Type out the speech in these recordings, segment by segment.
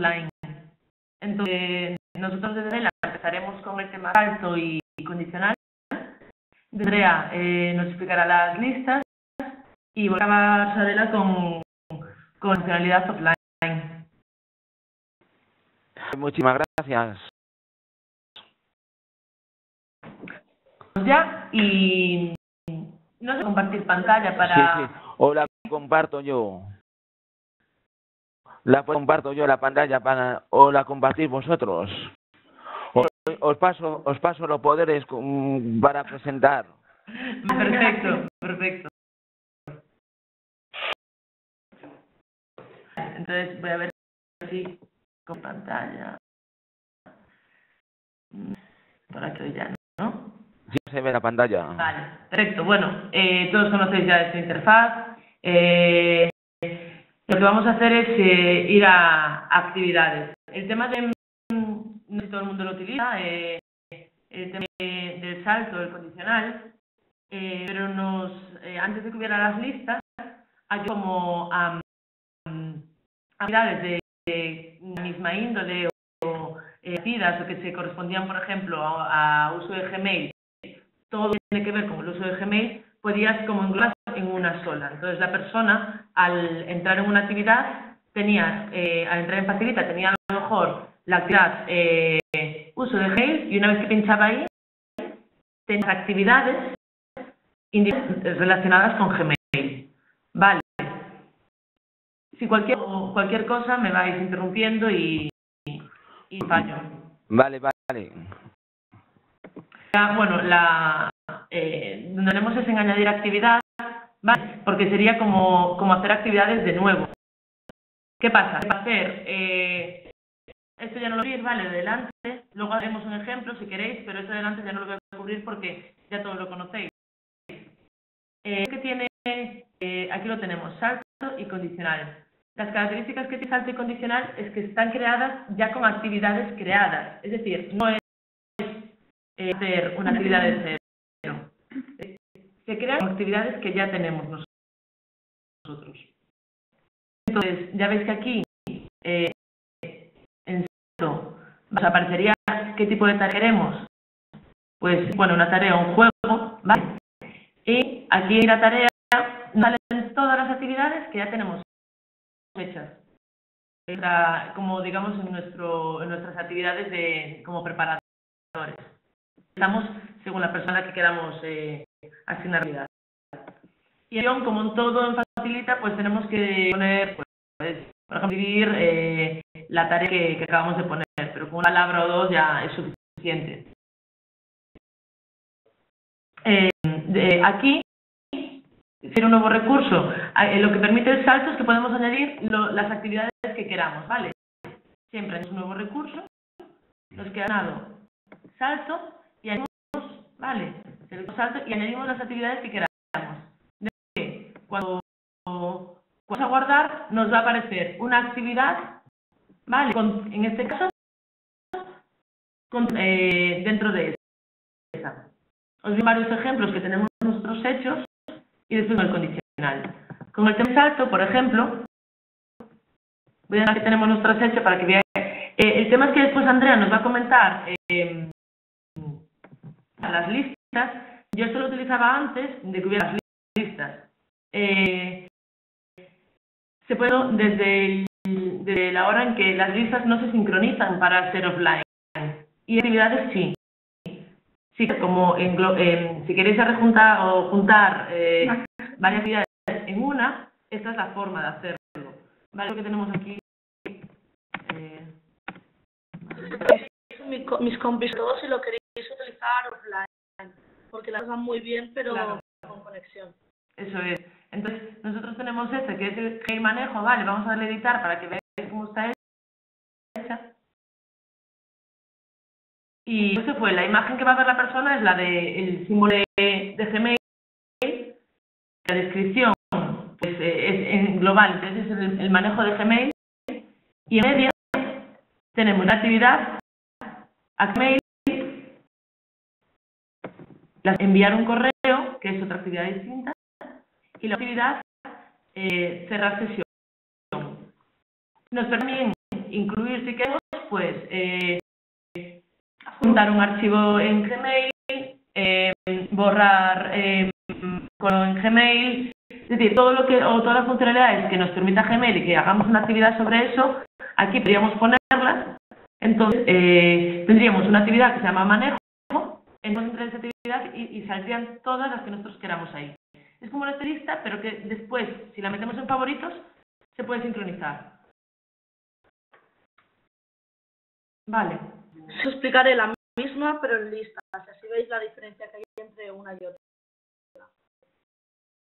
offline. Entonces, nosotros desde la empezaremos con el tema alto y condicional. Andrea eh, nos explicará las listas y voy a acabar con, con funcionalidad offline. Muchísimas gracias. Ya, y no sé compartir pantalla para... Sí, sí. O la comparto yo. La comparto yo la pantalla para o la compartís vosotros. O- os paso os paso los poderes para presentar. Perfecto, perfecto. Entonces voy a ver si con pantalla. Por aquí ya, ¿no? Sí se ve la pantalla. Vale, perfecto. Bueno, eh, todos conocéis ya esta interfaz. Eh, lo que vamos a hacer es eh, ir a actividades. El tema de, mm, no sé si todo el mundo lo utiliza, eh, el tema de- del salto, del condicional, eh, pero nos, eh, antes de que hubiera las listas, hay como am, actividades de, la misma índole o partidas o que se correspondían, por ejemplo, a, a uso de Gmail, todo tiene que ver con el uso de Gmail, podías como englobar en una sola. Entonces la persona, al entrar en una actividad, tenía, eh, al entrar en Facilita, tenía a lo mejor la actividad eh, uso de Gmail y una vez que pinchaba ahí, tenía actividades relacionadas con Gmail. Vale. Si cualquier, cualquier cosa me vais interrumpiendo y, y fallo. Vale, vale. Ya, bueno, la, eh, donde tenemos es en añadir actividad, ¿vale? Porque sería como, como hacer actividades de nuevo. ¿Qué pasa? Para hacer, eh, esto ya no lo a ir, ¿vale? Delante, luego haremos un ejemplo si queréis, pero esto delante ya no lo voy a cubrir porque ya todos lo conocéis. Eh, tiene, eh, aquí lo tenemos, salto y condicional. Las características que tiene salto y condicional es que están creadas ya con actividades creadas, es decir, no es eh, hacer una actividad de cero. Se crean actividades que ya tenemos nosotros. Entonces, ya veis que aquí, eh, en salto, nos aparecería qué tipo de tarea queremos. Pues, bueno, una tarea un juego, ¿vale? Y aquí en la tarea nos salen todas las actividades que ya tenemos hechas. Como digamos en nuestro en nuestras actividades de como preparadores. Estamos según la persona que queramos eh, asignar actividad. Y en guion, como en todo en Facilita, pues tenemos que poner, pues, por ejemplo, escribir eh, la tarea que, acabamos de poner, pero con una palabra o dos ya es suficiente. Eh, de- aquí tiene un nuevo recurso. Ah, eh, Lo que permite el salto es que podemos añadir lo- las actividades que queramos, ¿vale? Siempre hay un nuevo recurso, los que han dado salto y añadimos, ¿vale? Seleccionamos salto y añadimos las actividades que queramos. De que cuando vamos a guardar nos va a aparecer una actividad, ¿vale? En este caso, eh, dentro de esa. Os doy varios ejemplos que tenemos nosotros hechos y después el condicional. Con el tema de salto, por ejemplo, voy a que tenemos nuestras hechas para que veáis. Eh, el tema es que después Andrea nos va a comentar eh, las listas. Yo esto lo utilizaba antes de que hubiera las listas. Eh, se puede desde, el- desde la hora en que las listas no se sincronizan para ser offline. Y actividades sí. Sí, como englo- em, si queréis rejuntar o juntar eh, varias actividades en una, esta es la forma de hacerlo. ¿Vale? Lo que tenemos aquí. eh, Mi co- mis compis todos si lo queréis utilizar offline, porque las van muy bien, pero Claro. con conexión. Eso es. Entonces, nosotros tenemos este, que es el Gmail manejo, vale, vamos a darle editar para que veáis cómo está hecha. Y eso fue, la imagen que va a ver la persona es la del símbolo de, de Gmail, la descripción pues, eh, es en global, entonces es el, el manejo de Gmail, y en medio tenemos la actividad a Gmail, la- enviar un correo, que es otra actividad distinta, y la actividad eh, cerrar sesión. Nos permite incluir, si queremos, pues, eh, juntar un archivo en Gmail, eh, borrar eh, con Gmail, es decir, todo lo que, o todas las funcionalidades que nos permita Gmail y que hagamos una actividad sobre eso, aquí podríamos ponerlas. Entonces, eh, tendríamos una actividad que se llama manejo, entonces entre esa actividad y, y saldrían todas las que nosotros queramos ahí. Es como una lista, pero que después, si la metemos en favoritos, se puede sincronizar. Vale. Os explicaré la misma, pero en listas. Así veis la diferencia que hay entre una y otra.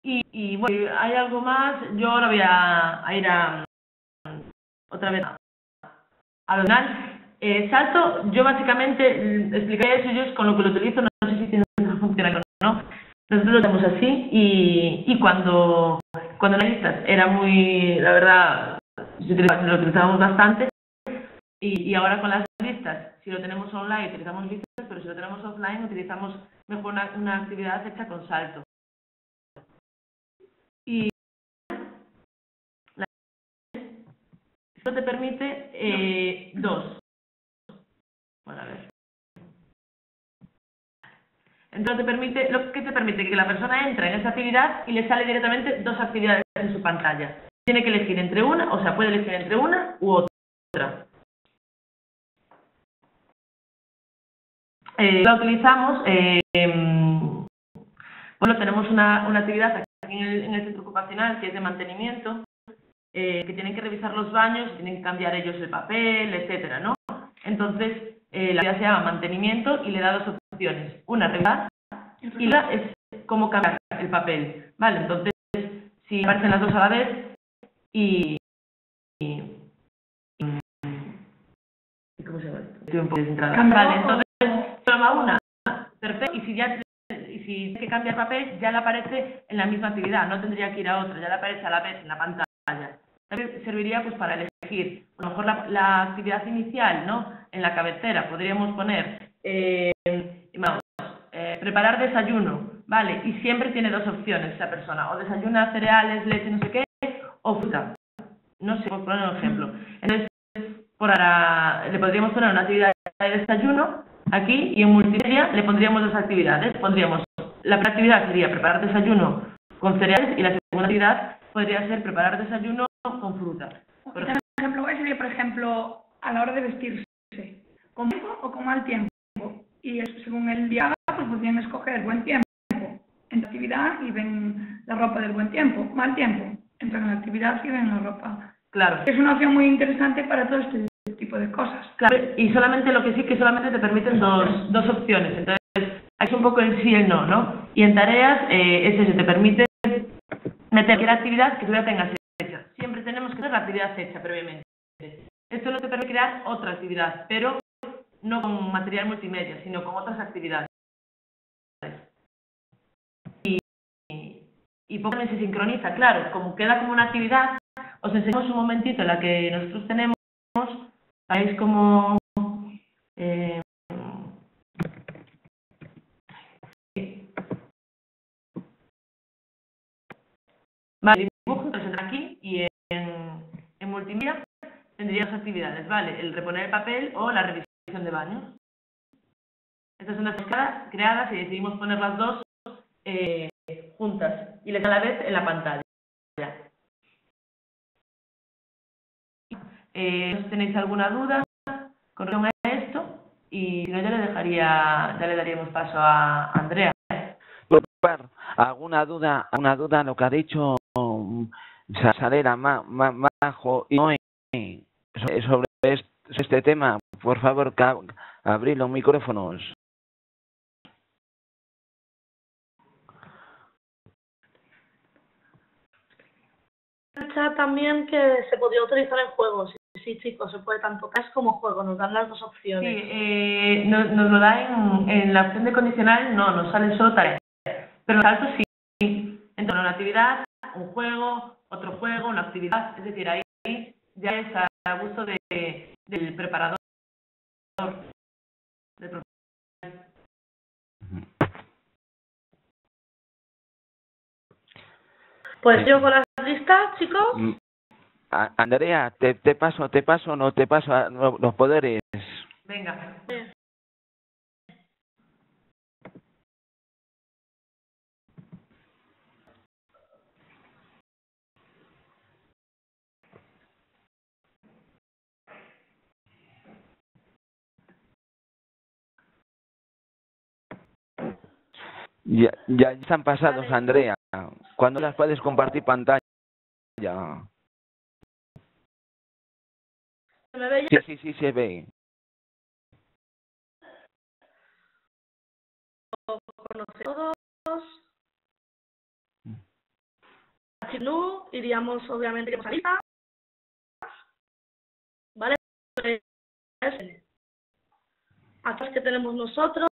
Y, y bueno, hay algo más. Yo ahora voy a, a ir a otra vez a final. Eh, salto, yo básicamente explicaré eso yo con lo que lo utilizo, no sé si tiene funciona o no. Nosotros lo tenemos así y, y cuando, cuando listas era muy, la verdad, lo utilizábamos bastante y, ahora con las listas, si lo tenemos online utilizamos listas, pero si lo tenemos offline utilizamos mejor una, una actividad hecha con salto. Y esto te permite eh, dos. Entonces te permite, lo que te permite que la persona entre en esa actividad y le sale directamente dos actividades en su pantalla. Tiene que elegir entre una, o sea, puede elegir entre una u otra. Eh, la utilizamos, eh, bueno, tenemos una, una actividad aquí en el, en el, centro ocupacional que es de mantenimiento, eh, que tienen que revisar los baños, tienen que cambiar ellos el papel, etcétera, ¿no? Entonces, eh, la actividad se llama mantenimiento y le da dos opciones. Una, revisar, y la es cómo cambiar el papel, ¿vale? Entonces, si aparecen las dos a la vez y... y, y ¿Cómo se llama esto? Estoy un poco descentrada. Vale, entonces va una. Perfecto. Y si ya y si que cambiar papel, ya le aparece en la misma actividad, no tendría que ir a otra, ya le aparece a la vez en la pantalla. También serviría pues para elegir, a lo mejor la, la actividad inicial, ¿no? En la cabecera podríamos poner, eh, vamos, eh, preparar desayuno, ¿vale? Y siempre tiene dos opciones esa persona, o desayuna cereales, leche, no sé qué, o fruta. No sé, por poner un ejemplo. Entonces, para, le podríamos poner una actividad de desayuno aquí y en multimedia le pondríamos dos actividades. Pondríamos, la primera actividad sería preparar desayuno con cereales y la segunda actividad podría ser preparar desayuno con fruta. Por ejemplo, sería, por ejemplo, a la hora de vestirse, con tiempo o con mal tiempo. Y según el día, pues podrían escoger buen tiempo en la actividad y ven la ropa del buen tiempo, mal tiempo, entran en la actividad y ven la ropa. Claro. Es una opción muy interesante para todo este tipo de cosas. Claro, y solamente lo que sí, que solamente te permiten dos, dos opciones. Entonces, hay un poco el sí y el no, ¿no? Y en tareas, eh, es eso, te permite meter cualquier actividad que tú ya tengas hecha. Siempre tenemos que tener la actividad hecha previamente. Esto no te permite crear otra actividad, pero no con material multimedia, sino con otras actividades. Y, y, poco se sincroniza, claro, como queda como una actividad, os enseñamos un momentito la que nosotros tenemos, veis como eh, Vale, dibujo, entonces aquí y en, en multimedia tendría actividades, ¿vale? El reponer el papel o la revisión de baños. Estas son las creadas y decidimos poner las dos eh, juntas y les a la vez en la pantalla. Eh, si tenéis alguna duda a esto y si no ya le dejaría, ya le daríamos paso a Andrea. ¿Alguna duda, alguna duda lo que ha dicho Salera, Majo y Noé sobre este tema? Por favor, abrir los micrófonos. También que se podría utilizar en juegos. Sí, chicos, se puede tanto CAS como juego, nos dan las dos opciones. Sí, eh, nos, nos, lo da en, en, la opción de condicional, no, nos sale solo tareas. Pero en salto sí. Entonces, una actividad, un juego, otro juego, una actividad, es decir, ahí ya es a gusto de, del preparador. Del. Pues yo con las listas, chicos. A- Andrea, te, te paso, te paso, no te paso a- no, los poderes. Venga. Ya, ya están pasados. Andrea. ¿Cuándo las puedes compartir pantalla? ¿Se me ve Sí, sí, sí, se ve. todos. Si no, iríamos obviamente a lista. ¿Vale? Pues, Atrás que tenemos nosotros,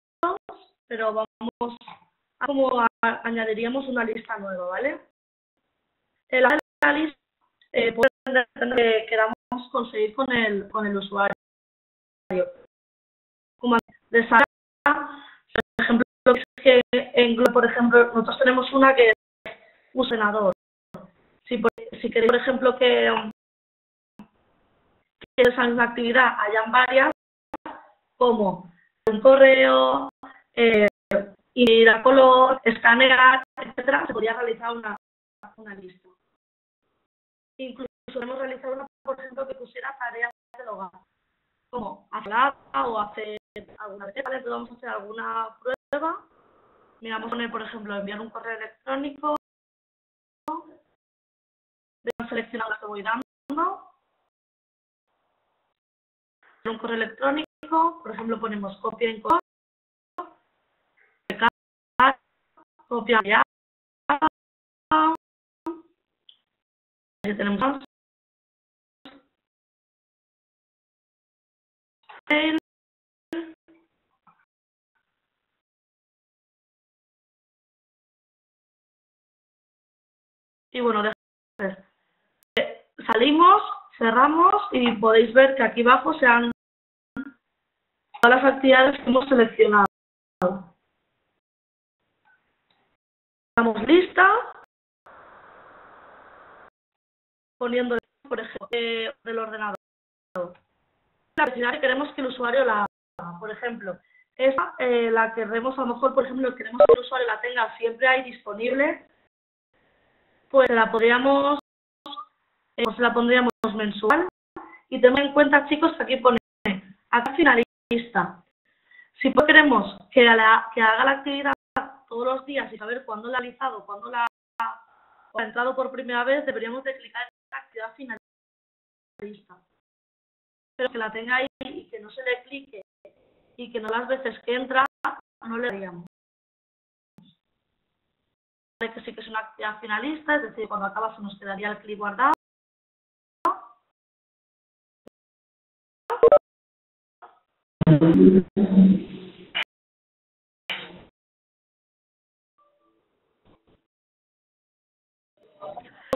pero vamos a como añadiríamos una lista nueva, ¿vale? El hacer la lista eh, puede lo que queramos conseguir con el, con el usuario. Como de esa por ejemplo, que por ejemplo, nosotros tenemos una que es un senador. Si, por- si queréis, por ejemplo, que, que esa actividad hayan varias, como un correo, eh, ir a color, escanear, etcétera, se podría realizar una, una lista. Incluso hemos realizado una, por ejemplo, que pusiera tareas del hogar, como hacer o hacer alguna vez. Entonces vamos a hacer alguna prueba. Mira, vamos a poner, por ejemplo, enviar un correo electrónico. Seleccionar lo que voy dando. Un correo electrónico, por ejemplo, ponemos copia en color. Copia enviar. Ahí tenemos. Y bueno, salimos, cerramos y podéis ver que aquí abajo se han todas las actividades que hemos seleccionado. Damos lista, poniendo, por ejemplo, eh, del ordenador. La actividad que queremos que el usuario la haga. Por ejemplo, esa eh, la queremos, a lo mejor, por ejemplo, queremos que el usuario la tenga siempre ahí disponible pues la podríamos, eh, pues la pondríamos mensual y tengan en cuenta chicos que aquí pone acá finalista. Si queremos que, la- que haga la actividad todos los días y saber cuándo la ha realizado, cuándo la ha entrado por primera vez, deberíamos de clicar en la actividad finalista. Pero que la tenga ahí y que no se le clique y que no las veces que entra no le daríamos que sí que es una actividad finalista, es decir, cuando acaba se nos quedaría el clip guardado.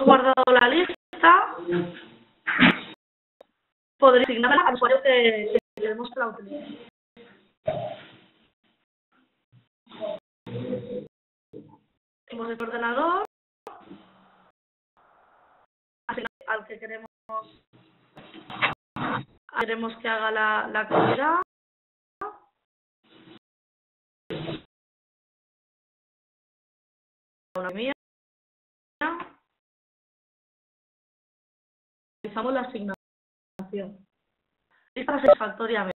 Guardado la lista. Podréis asignarla al usuario que, que queremos que la utilice. Tenemos el ordenador al que queremos queremos que haga la, la actividad una mía realizamos la asignación lista satisfactoriamente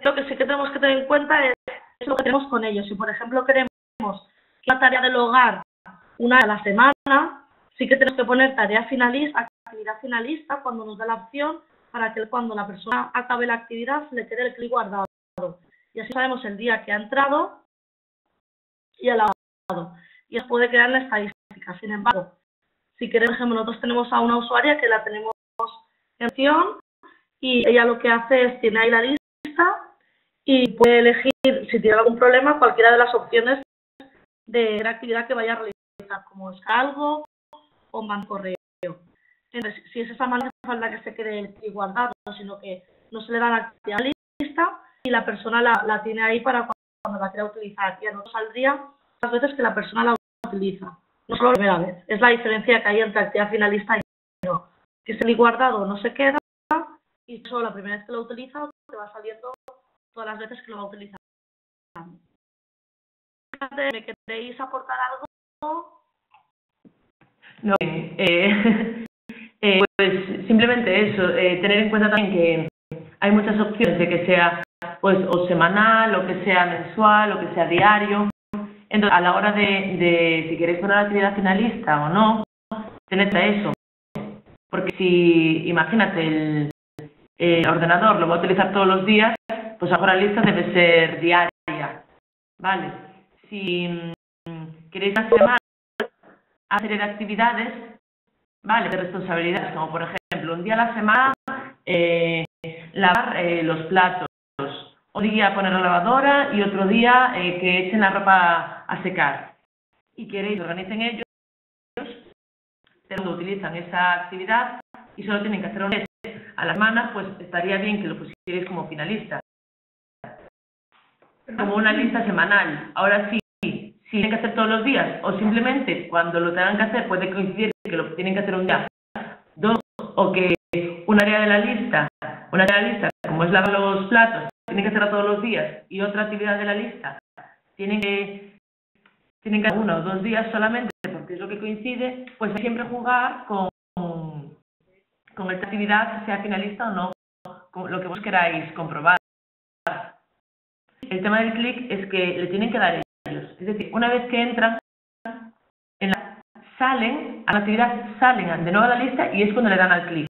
lo que sí que tenemos que tener en cuenta es lo que tenemos con ellos. Si, por ejemplo, queremos que la tarea del hogar una a la semana, sí que tenemos que poner tarea finalista, actividad finalista, cuando nos da la opción, para que cuando la persona acabe la actividad le quede el clic guardado. Y así sabemos el día que ha entrado y el acabado. Y eso puede quedar en la estadística. Sin embargo, si queremos, por ejemplo, nosotros tenemos a una usuaria que la tenemos en opción y ella lo que hace es, tiene ahí la lista y puede elegir, si tiene algún problema, cualquiera de las opciones de la actividad que vaya a realizar, como es algo o man correo. Entonces, si es esa manera, falta que se quede igualdado, sino que no se le da la actividad lista y la persona la, la tiene ahí para cuando la quiera utilizar. Y a no saldría las veces que la persona la utiliza. No solo la primera vez. Es la diferencia que hay entre actividad finalista y no. Que es el guardado no se queda y solo la primera vez que lo utiliza te va saliendo todas las veces que lo va a utilizar. ¿Me queréis aportar algo? No, eh, eh, pues simplemente eso, eh, tener en cuenta también que hay muchas opciones de que sea pues o semanal, o que sea mensual, o que sea diario. Entonces, a la hora de, si queréis poner la actividad finalista o no, tened a eso. Porque si, imagínate, el, el ordenador lo va a utilizar todos los días, pues ahora la lista debe ser diaria. ¿Vale? Si mm, queréis una semana de actividades, ¿vale? De responsabilidades, como por ejemplo, un día a la semana eh, lavar eh, los platos, un día poner la lavadora y otro día eh, que echen la ropa a secar. Y queréis organicen ellos, pero utilizan esa actividad y solo tienen que hacer un a la semana, pues estaría bien que lo pusierais como finalista. Como una lista semanal. Ahora sí, si tienen que hacer todos los días o simplemente cuando lo tengan que hacer puede coincidir que lo tienen que hacer un día, dos, o que un área de la lista, una área de la lista, como es lavar los platos, tienen que hacerlo todos los días y otra actividad de la lista tienen que tienen que uno o dos días solamente porque es lo que coincide, pues siempre jugar con, con esta actividad, sea finalista o no, con lo que vos queráis comprobar. El tema del clic es que le tienen que dar ellos. Es decir, una vez que entran, en la, salen, a la actividad salen de nuevo a la lista y es cuando le dan al clic.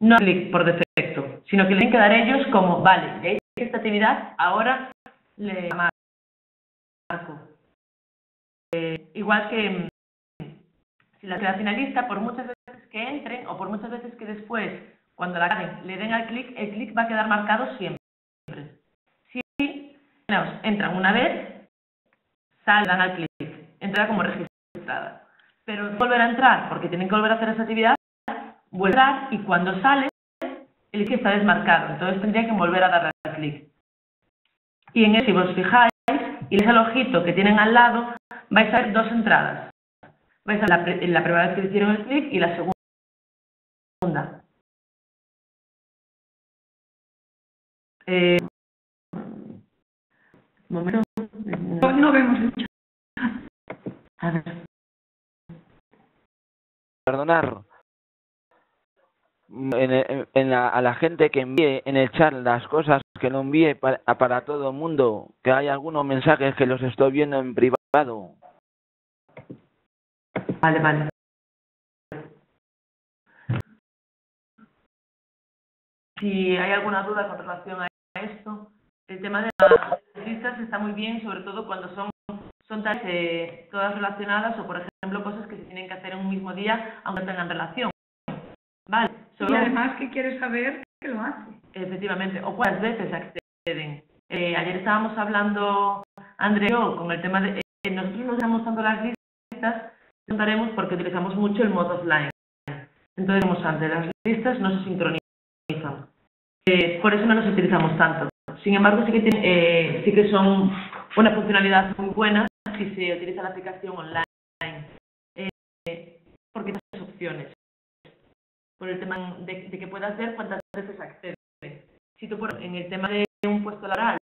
No clic por defecto, sino que le tienen que dar ellos como, vale, esta actividad ahora le marco. Eh, igual que mm, si la actividad finalista, por muchas veces que entren o por muchas veces que después, cuando la acaben, le den al clic, el clic va a quedar marcado siempre. Si entran una vez, salen al clic, entra como registrada. Pero volver a entrar, porque tienen que volver a hacer esa actividad, vuelve a entrar y cuando sale, el clic está desmarcado. Entonces tendría que volver a darle al clic. Y en eso, si os fijáis, y es el ojito que tienen al lado, vais a ver dos entradas. Vais a la, la primera vez que hicieron el clic y la segunda. Eh, momento. No, vemos el A ver. Perdonar en, en la, a la gente que envíe en el chat las cosas que lo envíe para, para todo el mundo, que hay algunos mensajes que los estoy viendo en privado. Vale, vale. Si hay alguna duda con relación a esto, el tema de las listas está muy bien, sobre todo cuando son son tareas eh, todas relacionadas o, por ejemplo, cosas que se tienen que hacer en un mismo día, aunque tengan relación. Vale. Solo, y además que quiere saber que lo hace. Efectivamente, o cuántas veces acceden. Eh, ayer estábamos hablando, André y yo, con el tema de... Eh, nosotros nos estamos dando las listas, contaremos porque utilizamos mucho el modo offline. Entonces, como antes, las listas no se sincronizan. Eh, por eso no nos utilizamos tanto. Sin embargo, sí que, tiene, eh, sí que son una funcionalidad muy buena si se utiliza la aplicación online. Porque tiene opciones por el tema de, que puedas ver cuántas veces accedes. Si tú, en el tema de un puesto laboral,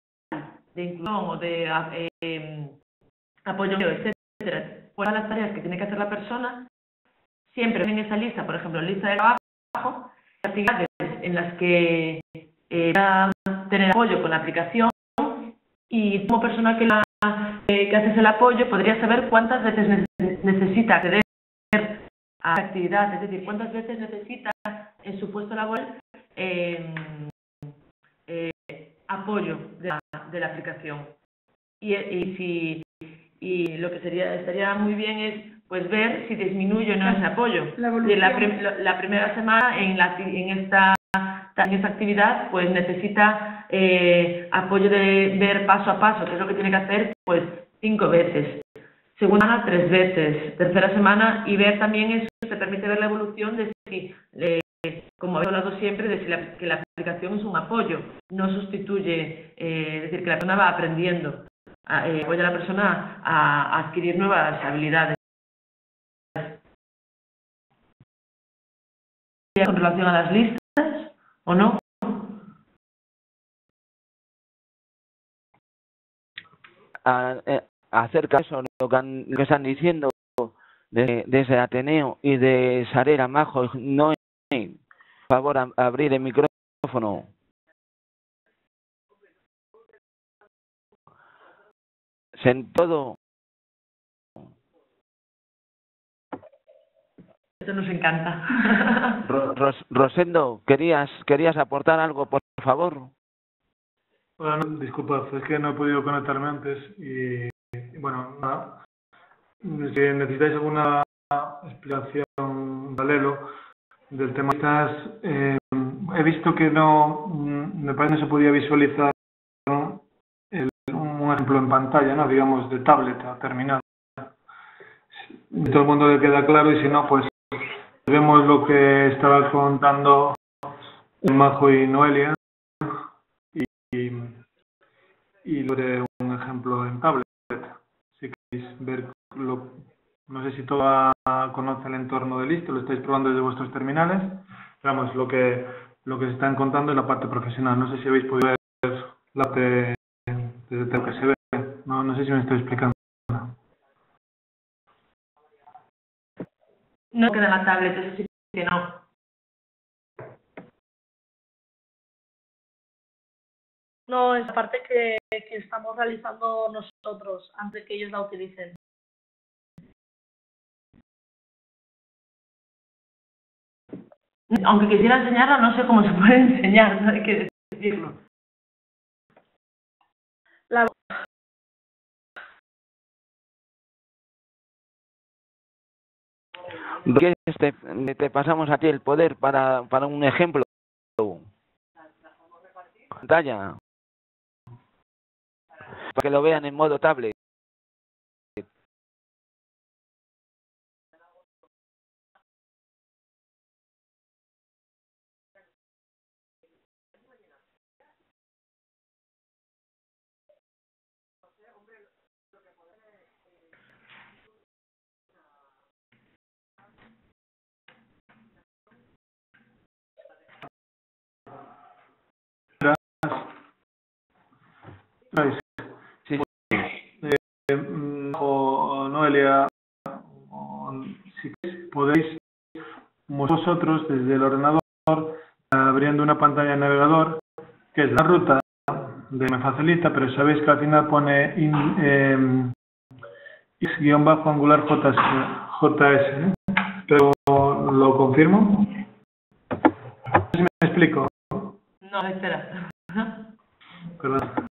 de inclusión o de eh, apoyo, etcétera, todas las tareas que tiene que hacer la persona, siempre en esa lista, por ejemplo, lista de trabajo, actividades en las que eh, tener apoyo con la aplicación y como persona que, la, eh, que haces el apoyo podría saber cuántas veces necesita acceder a la actividad, es decir, cuántas veces necesita en su puesto laboral eh, eh, apoyo de la, de la aplicación. Y, y, si, y lo que sería estaría muy bien es pues ver si disminuye o no ese apoyo. La, la, la, primera semana en, la, en, esta, en esta actividad pues necesita eh, apoyo de ver paso a paso qué es lo que tiene que hacer pues cinco veces Segunda tres veces. Tercera semana, y ver también eso, te permite ver la evolución de si, eh, como habéis hablado siempre, de si la, que la aplicación es un apoyo, no sustituye, eh, es decir, que la persona va aprendiendo, eh, apoya a la persona a, adquirir nuevas habilidades. Con relación a las listas, ¿o no? Uh, acerca de eso, lo que, han- lo que están diciendo de, de ese Ateneo y de Sarera Majo, no por favor, a- abrir el micrófono. En todo, Esto nos encanta. Ro- Ros- Rosendo, ¿querías, ¿querías aportar algo, por favor? Hola, no, disculpad, es que no he podido conectarme antes y bueno, nada. Si necesitáis alguna explicación paralelo del tema, quizás, eh, he visto que no, me parece que se podía visualizar el- un ejemplo en pantalla, ¿no? digamos, de tablet a terminal. Todo el mundo le queda claro y si no, pues vemos lo que estaba contando Majo y Noelia y, y lo de un ejemplo en tablet. Si queréis ver lo, no sé si toda conoce el entorno de listo, lo estáis probando desde vuestros terminales. Vamos, lo que lo que se están contando en la parte profesional. No sé si habéis podido ver la parte desde lo que se ve. No, no sé si me estoy explicando. No queda en la tablet, eso sí que no. No, es la parte que, que estamos realizando nosotros antes de que ellos la utilicen. Aunque quisiera enseñarla, no sé cómo se puede enseñar, no hay que decirlo. La, ¿Quieres te, te pasamos a ti el poder para, para un ejemplo? Pantalla. Para que lo vean en modo tablet. Sí, Eh, mm, o Noelia, o si queréis, podéis vosotros desde el ordenador abriendo una pantalla de navegador que es la ruta de me facilita, pero sabéis que al final pone in, eh, x-angular JS, JS ¿no? pero lo confirmo. No sé si me explico, No, espera. perdón.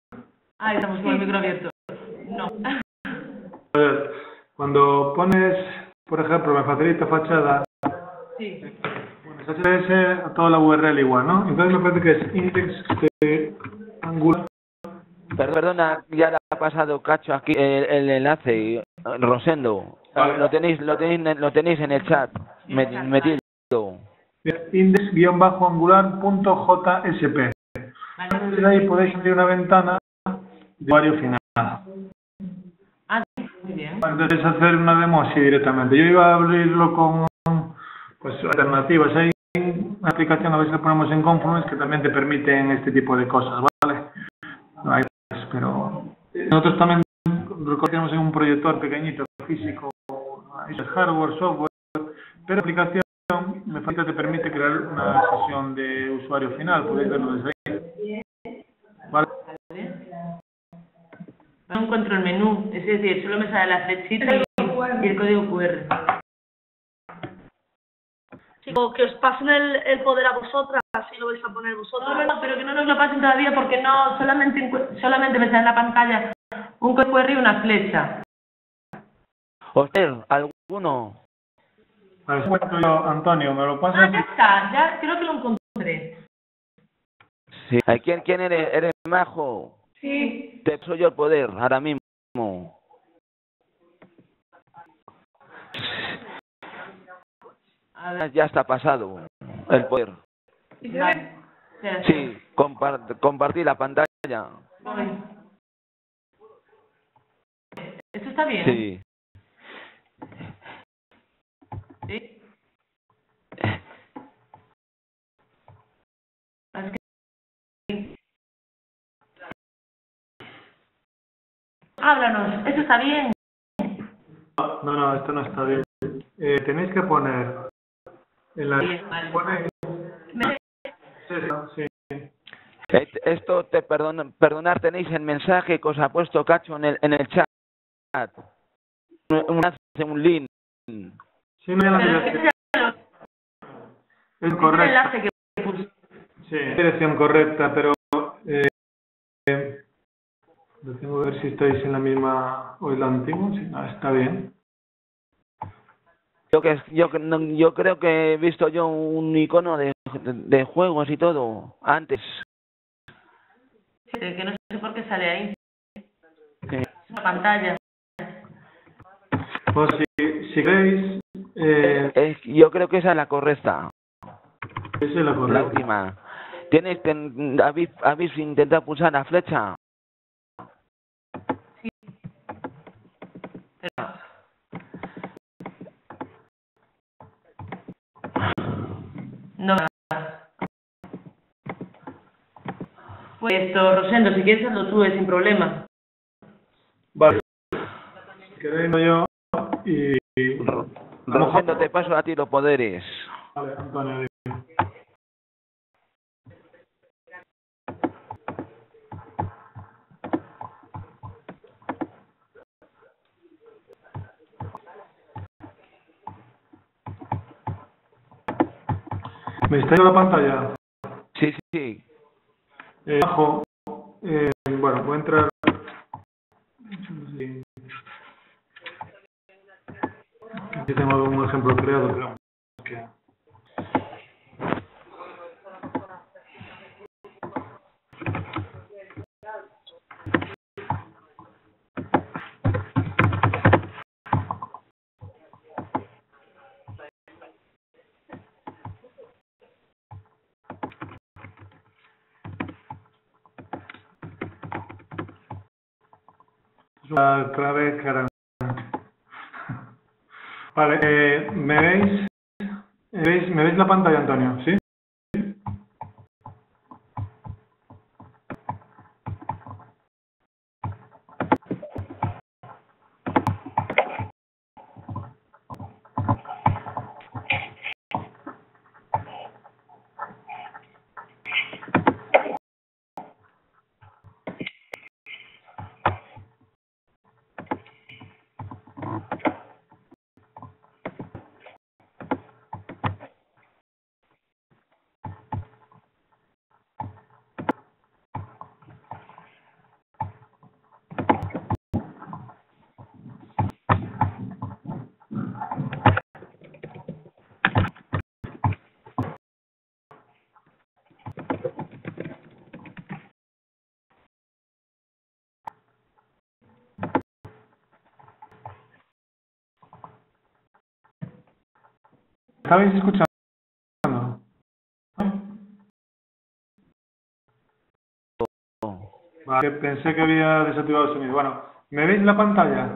Ah, estamos con el micro abierto. No. A ver, cuando pones, por ejemplo, me facilita fachada, Sí. Bueno, HTTPS a toda la URL igual, ¿no? Entonces me parece que es index de angular. Perdona, ya le ha pasado Cacho aquí el, el enlace, Rosendo. Vale. Lo tenéis, lo tenéis, lo tenéis en el chat, met- metido. Index-angular.jsp. Vale. Desde ahí podéis abrir una ventana usuario final. Ah, muy bien. Entonces hacer una demo así directamente. Yo iba a abrirlo con pues alternativas. Hay una aplicación, a si la ponemos en Confluence, que también te permiten este tipo de cosas, ¿vale? No hay más, pero nosotros también recogemos en un proyector pequeñito físico, hardware, software, pero la aplicación me falta te permite crear una sesión de usuario final, podéis verlo desde ahí. ¿Vale? No encuentro el menú, es decir, solo me sale la flechita y, y el código QR. chico, que os pasen el, el poder a vosotras, así lo vais a poner vosotros. No, no, no, pero que no nos lo pasen todavía porque no, solamente, solamente me sale en la pantalla un código QR y una flecha. Oster, ¿alguno? Antonio, ¿me lo Ah, pasas? ya está, ya creo que lo encontré. Sí. ¿A ¿Quién, quién eres? ¿Eres majo? Sí, Te soy yo el poder, ahora mismo. Ya está pasado el poder. Sí, compart compartir la pantalla. ¿Esto está bien? Sí. ¿Sí? Háblanos, eso está bien. No, no, esto no está bien. Eh, tenéis que poner en la... Sí, vale. Pone... Me- Sí, sí. Esto, te perdon, perdonar, tenéis el mensaje que os ha puesto Cacho en el, en el chat. Un, un- un link. Sí, hay la Pero es que dirección. Es puse. Sí, dirección correcta, pero eh, eh, lo tengo que ver si estáis en la misma o en la antigua. Si no, está bien. Yo que yo yo creo que he visto yo un icono de, de juegos y todo antes. Sí, que no sé por qué sale ahí. Que- Es una pantalla. Pues si, si queréis, eh, es- yo creo que esa es la correcta, esa es la la correcta. última. Tienes ten- habéis, habéis intentado pulsar la flecha. Pero- No me da. Pues esto, Rosendo, si quieres hazlo tú, sin problema. Vale. No yo y... Rosendo, te paso a ti los poderes. Vale, Antonio, dime. ¿Me está viendo la pantalla? Sí, sí, sí. Eh, abajo, eh, bueno, voy a entrar. Aquí tengo un ejemplo creado, pero que- clave cara. Vale, eh, ¿me veis? ¿Me veis? ¿Me veis la pantalla, Antonio? ¿Sí? ¿Estabais escuchando? Vale, pensé que había desactivado el sonido. Bueno, ¿me veis la pantalla?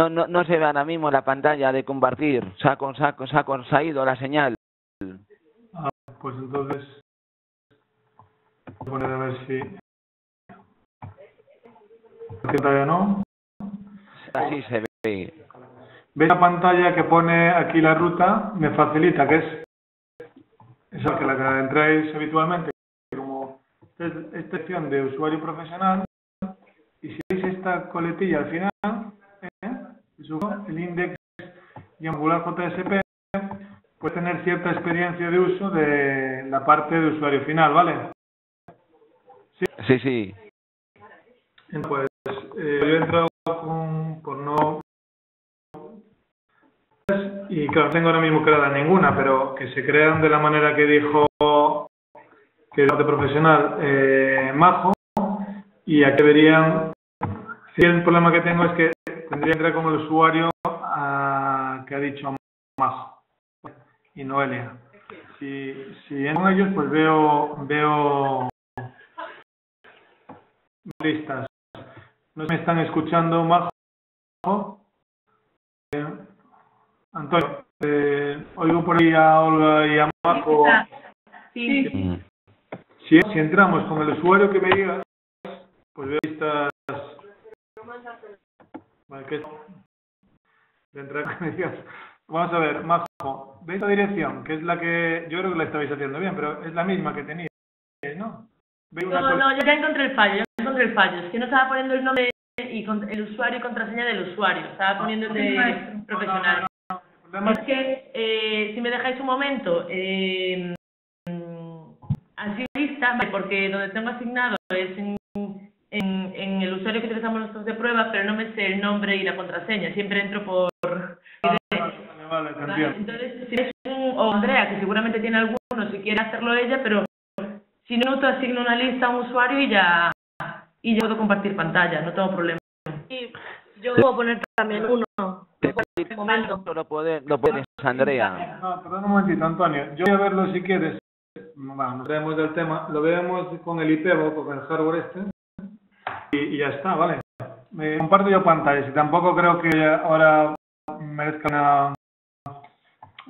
No, no, no se ve ahora mismo la pantalla de compartir. Saco, saco, saco, se ha ido la señal. Ah, pues entonces voy a poner a ver si ¿Qué todavía no? Así se ve. ¿Veis la pantalla que pone aquí la ruta? Me facilita, que es esa que la que entráis habitualmente, como sección de usuario profesional, y si veis esta coletilla al final, ¿eh? El index y angular JSP, puede tener cierta experiencia de uso de la parte de usuario final, ¿vale? Sí, sí. Pues eh, yo he entrado con, por no y claro, no tengo ahora mismo creada ninguna, pero que se crean de la manera que dijo que de profesional eh, Majo y aquí verían si el problema que tengo es que tendría que entrar como el usuario ah, que ha dicho Majo y Noelia. Si, si con ellos, pues veo veo listas. No me están escuchando, Majo. Eh, Antonio, eh, oigo por ahí a Olga y a Majo. Sí. Si, si entramos con el usuario que me digas, pues veo listas Vale, que de entre comillas. Vamos a ver, Majo, de esta dirección, que es la que yo creo que la estabais haciendo bien, pero es la misma que teníais, ¿no? No, no, yo ya encontré el fallo, ya encontré el fallo. Es que no estaba poniendo el nombre y con- el usuario y contraseña del usuario, estaba poniendo el de profesional. Es que, eh, si me dejáis un momento, eh, así lista, vale, porque donde tengo asignado es en, en, en el usuario que utilizamos nosotros de prueba, pero no me sé el nombre y la contraseña, siempre entro por... Vale, vale, te Vale, entiendo. entonces, si es un, o Andrea, que seguramente tiene alguno, si quiere hacerlo ella, pero si no, te asigno una lista a un usuario y ya, y ya puedo compartir pantalla, no tengo problema. Y yo puedo poner también uno. Te Un momento. lo puedes, lo puedes, Andrea. No, perdón un momentito, Antonio. Yo voy a verlo si quieres. Bueno, nos traemos del tema. Lo vemos con el IPEVO, con el hardware este. Y, y ya está, ¿vale? Me comparto yo pantallas y tampoco creo que ahora merezca una...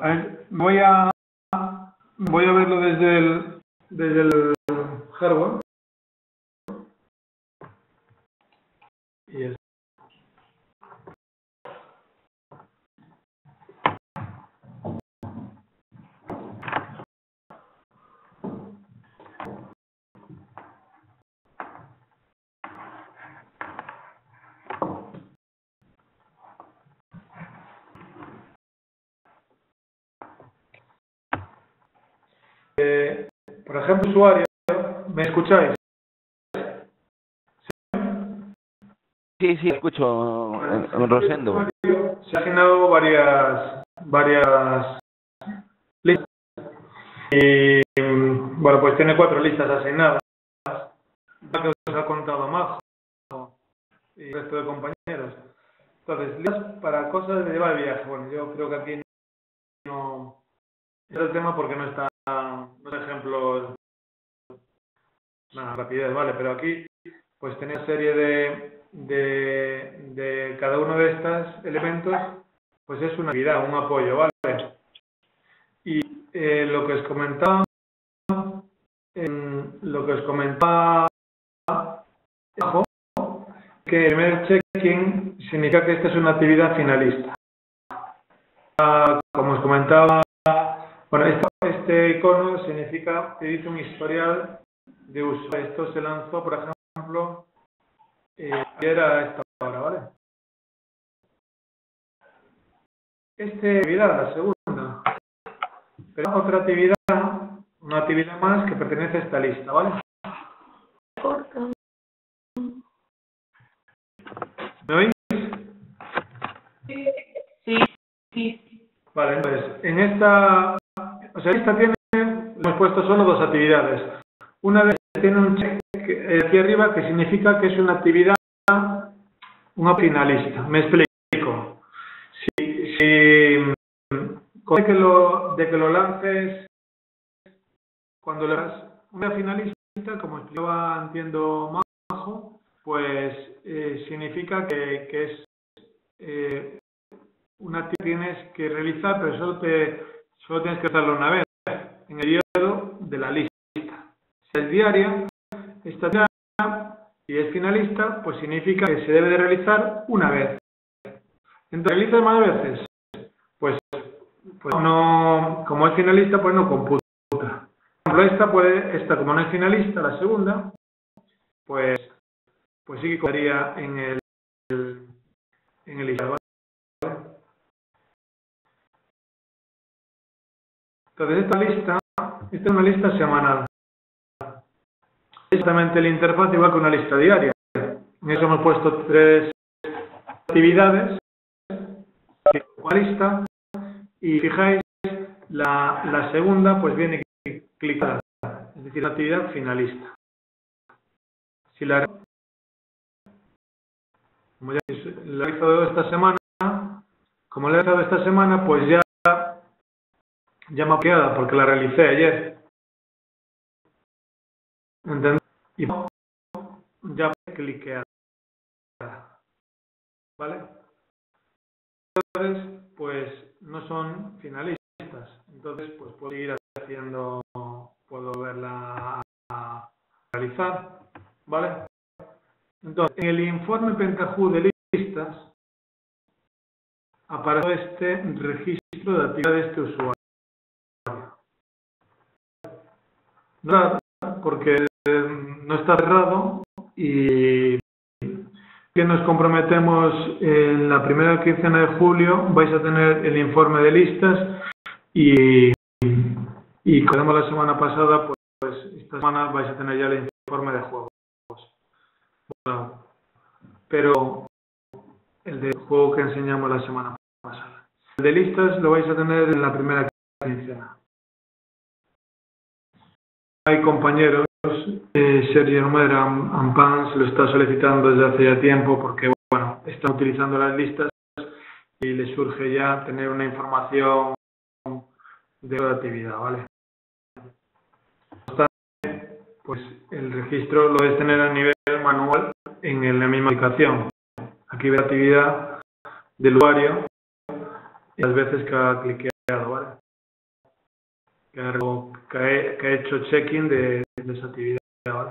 A ver, voy a... Voy a verlo desde el, desde el hardware. Y es- Eh, por ejemplo, usuario, ¿me escucháis? Sí, sí, escucho, Rosendo. Se ha asignado varias, varias listas. Y mm, bueno, pues tiene cuatro listas asignadas. La que os ha contado Majo y el resto de compañeros. Entonces, listas para cosas de llevar viaje. Bueno, yo creo que aquí no es el tema porque no está, no hay ejemplos, nada, rapidez, vale, pero aquí pues tenéis una serie de, de, de cada uno de estos elementos, pues es una actividad, un apoyo, ¿vale? Y eh, lo que os comentaba, en lo que os comentaba que el primer check-in significa que esta es una actividad finalista. Ah, Como os comentaba, bueno, esta- este icono significa que dice un historial de uso. Esto se lanzó, por ejemplo, eh, ayer a esta hora, ¿vale? Esta actividad, la segunda, pero otra actividad, una actividad más que pertenece a esta lista, ¿vale? ¿Me oís? Sí, sí. Vale, entonces, en esta, o sea, esta tiene, hemos puesto solo dos actividades. Una de tiene un check eh, aquí arriba que significa que es una actividad, una finalista. Me explico. Si, si que lo, de que lo lances, cuando le das una finalista, como explicaba, entiendo, Majo, pues eh, significa que, que es eh, una tienes que realizar, pero solo, te, solo tienes que hacerlo una vez, en el periodo de la lista. Si es diaria, actividad, si es finalista, pues significa que se debe de realizar una vez. Entonces, ¿realiza más veces? Pues, pues no, como es finalista, pues no computa. Por ejemplo, esta puede, esta como no es finalista, la segunda, pues, pues sí que quedaría en el, en el listado. Entonces, esta lista, esta es una lista semanal. Exactamente la interfaz igual que una lista diaria. En eso hemos puesto tres actividades, una lista, y fijáis, la, segunda pues viene clicada, es decir, la actividad finalista. Si la, como ya he realizado esta semana, como la he realizado esta semana, pues ya ya mapeada porque la realicé ayer. ¿Entendés? Y ya cliqueada. ¿Vale? Entonces, pues no son finalistas. Entonces, pues puedo ir haciendo, puedo verla a realizar. ¿Vale? Entonces, en el informe Pentahu del listas, aparece este registro de actividad de este usuario. Porque no está cerrado y que nos comprometemos en la primera quincena de julio vais a tener el informe de listas y, y como la semana pasada, pues esta semana vais a tener ya el informe de juegos. Pero el de juego que enseñamos la semana pasada. El de listas lo vais a tener en la primera quincena. Hay compañeros, eh, Sergio Romero Ampans lo está solicitando desde hace ya tiempo porque, bueno, está utilizando las listas y le surge ya tener una información de actividad, ¿vale? Pues el registro lo debes tener a nivel manual en la misma aplicación. Aquí ve la actividad del usuario y las veces que ha cliqueado, ¿vale? Que ha, hecho check-in de, esa actividad, ¿vale?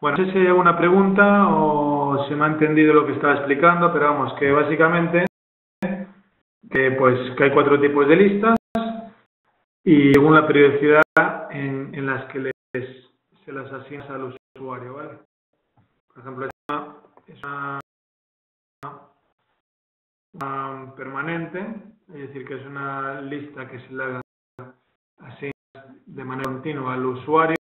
Bueno, no sé si hay alguna pregunta o se me ha entendido lo que estaba explicando, pero vamos, que básicamente que, pues, que hay cuatro tipos de listas y según la periodicidad en, en las que les, se las asigna al usuario, ¿vale? Por ejemplo, esta es una, permanente, es decir, que es una lista que se le de manera continua al usuario.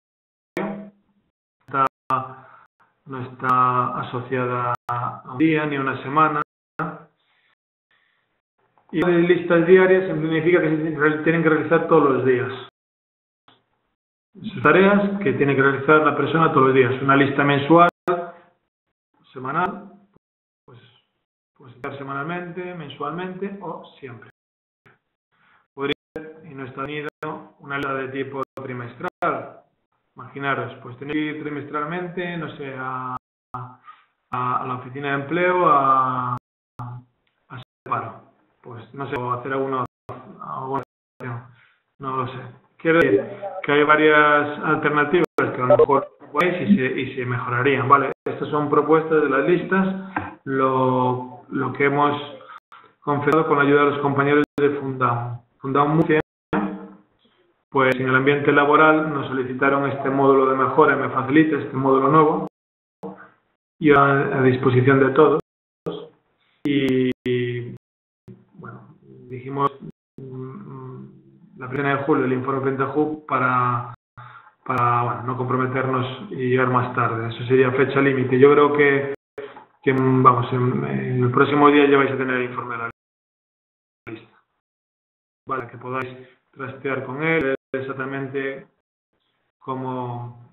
no está asociada a un día ni a una semana. Y las listas diarias significa que se tienen que realizar todos los días. Son tareas que tiene que realizar la persona todos los días. Una lista mensual semanal, pues estar semanalmente, mensualmente o siempre. No está unido, una lista de tipo trimestral. Imaginaros, pues tenéis que ir trimestralmente, no sé, a, a, la oficina de empleo, a, a paro. Pues no sé, o hacer alguna, alguna no lo sé. Quiero decir que hay varias alternativas que a lo mejor y se, y se mejorarían, ¿vale? Estas son propuestas de las listas, lo, lo que hemos confesado con la ayuda de los compañeros de Fundam. Fundam Murcia, pues en el ambiente laboral nos solicitaron este módulo de mejora, me facilita este módulo nuevo, y a, disposición de todos. Y, bueno, dijimos mm, la primera de julio el informe frente para para bueno, no comprometernos y llegar más tarde. Eso sería fecha límite. Yo creo que, que vamos, en, el próximo día ya vais a tener el informe de la lista. Vale, que podáis trastear con él exactamente cómo,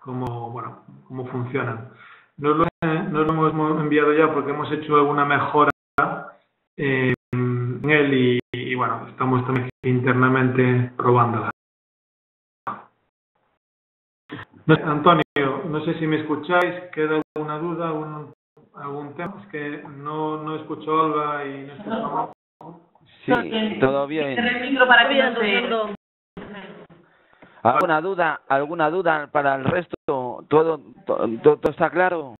cómo, bueno, cómo funcionan. No lo, no lo hemos enviado ya porque hemos hecho alguna mejora en él y, bueno, estamos también internamente probándola. Antonio, no sé si me escucháis, ¿queda alguna duda, algún, tema? Es que no, no escucho a Olga y no escucho Sí, todo bien. ¿Alguna duda, alguna duda para el resto? ¿Todo, todo, todo está claro?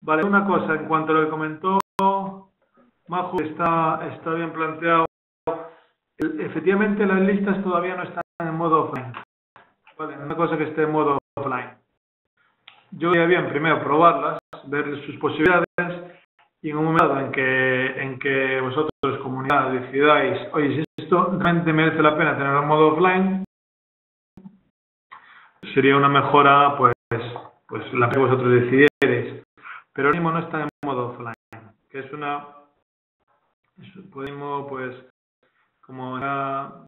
Vale, una cosa, en cuanto a lo que comentó Majo, está, está bien planteado. Efectivamente, las listas todavía no están en modo offline. Vale, una cosa que esté en modo offline. Yo voy bien primero probarlas, ver sus posibilidades y en un momento en que, en que vosotros, comunidad, decidáis, oye, si esto realmente merece la pena tenerlo en modo offline, sería una mejora, pues, pues la que vosotros decidierais. Pero ahora mismo no está en modo offline, que es una, podemos, pues, como era,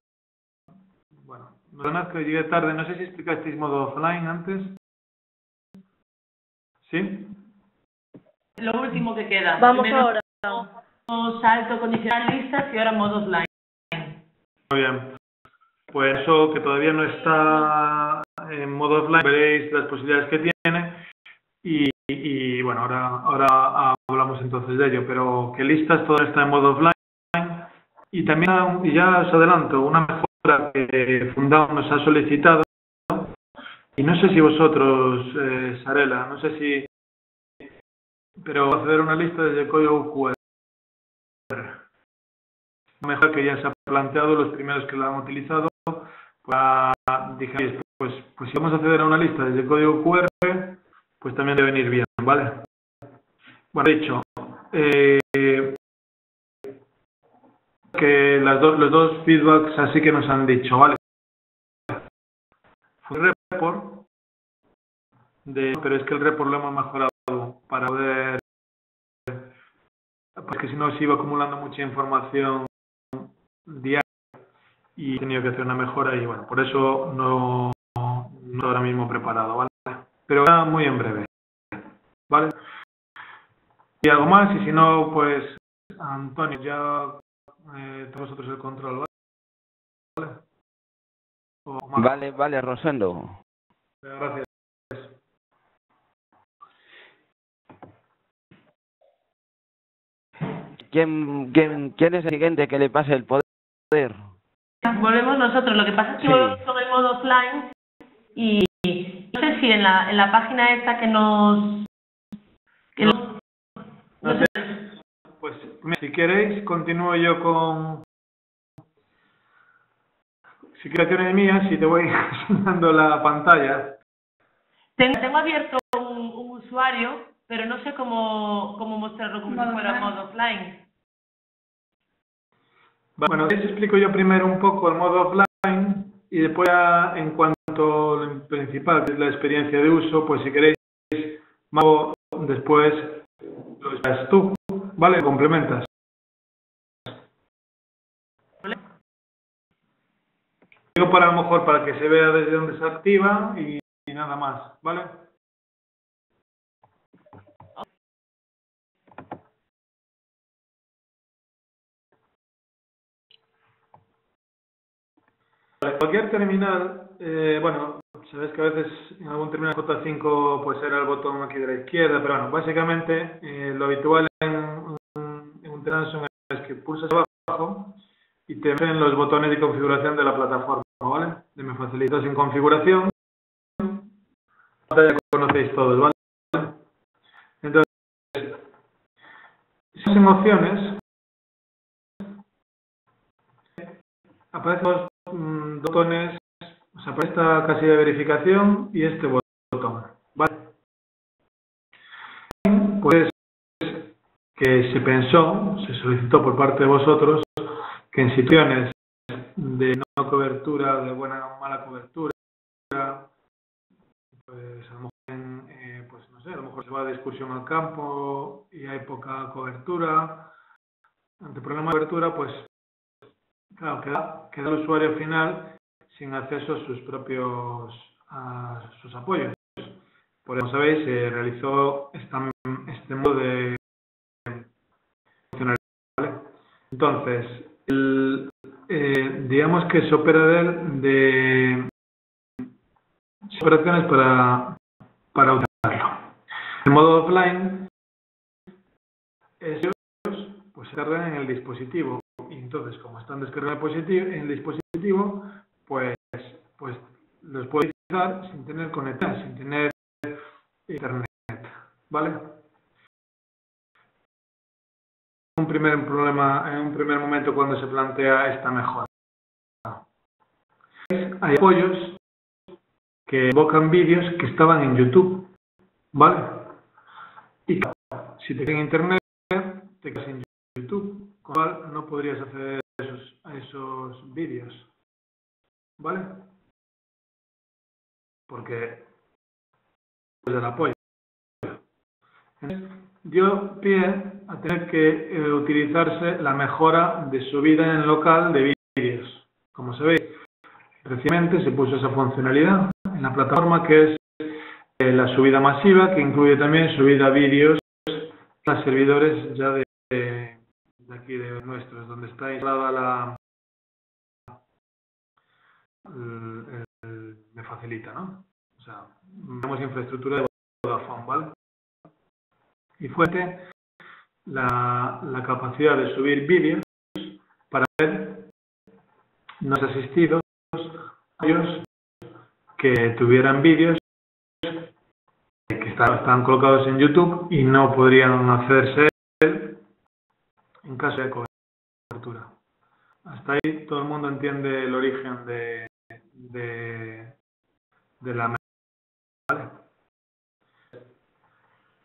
bueno, Perdonad que llegué tarde, no sé si explicasteis modo offline antes. ¿Sí? Lo último que queda. Vamos ahora. Salto condicional listas y ahora modo offline. Muy bien. Pues eso que todavía no está en modo offline, veréis las posibilidades que tiene. Y, y bueno, ahora, ahora hablamos entonces de ello, pero que listas todavía está en modo offline. Y también, y ya os adelanto, una mejor que Fundado nos ha solicitado y no sé si vosotros, eh, Sarela, no sé si pero acceder a una lista desde el código QR. Mejor que ya se ha planteado los primeros que lo han utilizado, pues dije, pues, pues si vamos a acceder a una lista desde código QR, pues también debe venir bien, ¿vale? Bueno, dicho, eh, que las los dos feedbacks así que nos han dicho, ¿vale? Fue report, de, pero es que el report lo hemos mejorado para poder, porque si no se iba acumulando mucha información diaria y he tenido que hacer una mejora y bueno, por eso no, no ahora mismo preparado, ¿vale? Pero ya muy en breve, ¿vale? Y algo más, y si no, pues Antonio, ya eh, vosotros el control, ¿vale? vale, vale, Rosendo. Gracias. ¿Quién, quién, ¿Quién es el siguiente que le pase el poder? Volvemos nosotros. Lo que pasa es que sí. volvemos con el modo offline y no sé si en la, en la página esta que nos... Que no, nos, no sé. Pues si queréis, continúo yo con... Si creaciones mías, si te voy enseñando la pantalla. Tengo, tengo abierto un, un, usuario, pero no sé cómo, cómo mostrarlo como si fuera modo offline. Bueno, les explico yo primero un poco el modo offline y después en cuanto lo principal, que es la experiencia de uso, pues si queréis, Mago, después lo esperas tú, ¿vale? Complementas. Digo para a lo mejor para que se vea desde donde se activa y, y nada más, ¿vale? Cualquier terminal, eh, bueno, sabes que a veces en algún terminal J5 pues era el botón aquí de la izquierda, pero bueno, básicamente eh, lo habitual en, un terminal es que pulsas abajo y te ven los botones de configuración de la plataforma, ¿vale? De me facilitas en configuración, ya conocéis todos, ¿vale? Entonces, si en opciones, aparecen botones, o sea, para esta casilla de verificación y este botón. ¿vale? Pues que se pensó, se solicitó por parte de vosotros que en situaciones de no cobertura, de buena o mala cobertura, pues a lo mejor, eh, pues no sé, a lo mejor se va de excursión al campo y hay poca cobertura. Ante problema de cobertura, pues Claro, queda, queda el usuario final sin acceso a sus propios a sus apoyos. Por eso, sabéis, se realizó esta, este modo de ¿vale? Entonces, el, eh, digamos que se opera de, operaciones para, para utilizarlo. El modo offline es pues se cargan en el dispositivo entonces como están descargados en el dispositivo, pues, pues los puedo utilizar sin tener conectar, sin tener internet, ¿vale? Un primer problema, en un primer momento cuando se plantea esta mejora. Hay apoyos que invocan vídeos que estaban en YouTube, ¿vale? Y si te quedas en internet, te quedas en YouTube cual no podrías acceder a esos, a esos vídeos. ¿Vale? Porque es el apoyo. Dio pie a tener que eh, utilizarse la mejora de subida en local de vídeos. Como sabéis, recientemente se puso esa funcionalidad en la plataforma que es eh, la subida masiva, que incluye también subida vídeos a servidores ya de aquí de nuestros, donde está instalada la me facilita, ¿no? O sea, tenemos infraestructura de Vodafone, ¿vale? Y fuente la, la capacidad de subir vídeos para ver no asistidos ellos que tuvieran vídeos que están colocados en YouTube y no podrían hacerse en caso de cobertura. Hasta ahí todo el mundo entiende el origen de, de, la ¿vale?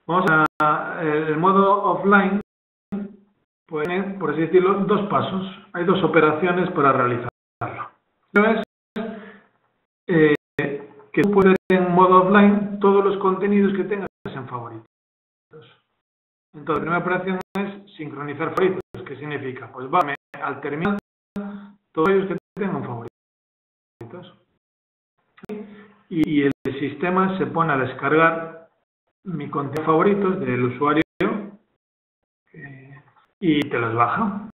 Vamos a el modo offline, pues, por así decirlo, dos pasos. Hay dos operaciones para realizarlo. Una es eh, que tú puedes en modo offline todos los contenidos que tengas en favoritos. Entonces, la primera operación es sincronizar favoritos. ¿Qué significa? Pues va al terminar todos ellos que tengan favoritos. Y el sistema se pone a descargar mi contenido favoritos del usuario y te los baja.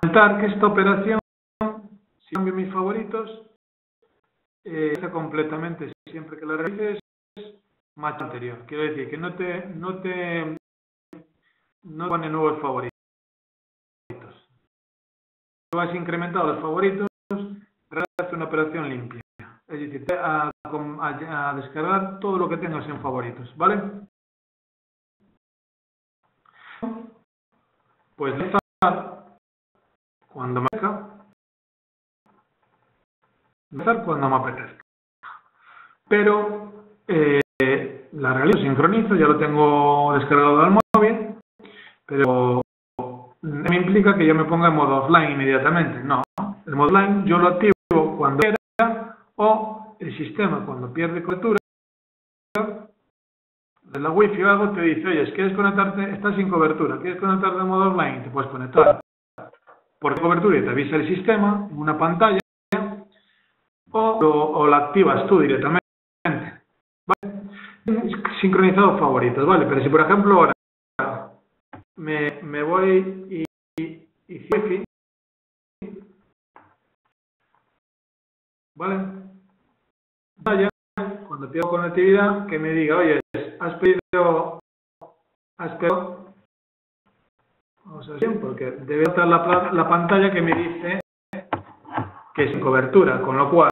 Comentar que esta operación, si cambio mis favoritos, eh, completamente siempre que la realices más anterior. Quiero decir que no te, no te no pone nuevos favoritos. Tú has incrementado los favoritos, hace una operación limpia. Es decir, a, a, a descargar todo lo que tengas en favoritos, ¿vale? Pues cuando me apetezca, cuando me apetezca. Pero eh, la realidad sincronizo, ya lo tengo descargado al móvil, pero no me implica que yo me ponga en modo offline inmediatamente. No, el modo offline yo lo activo cuando quiera o el sistema cuando pierde cobertura de la wifi o algo te dice, oye, ¿quieres conectarte? Estás sin cobertura, ¿quieres conectarte en modo online? Te puedes conectar por cobertura y te avisa el sistema en una pantalla o, o, la activas tú directamente. ¿Vale? Sincronizado favoritos, ¿vale? Pero si por ejemplo ahora me, voy y, y, y ¿vale? Cuando pido conectividad, que me diga, oye, has pedido, has pedido, vamos a ver, porque debe estar la, la pantalla que me dice que es cobertura, con lo cual.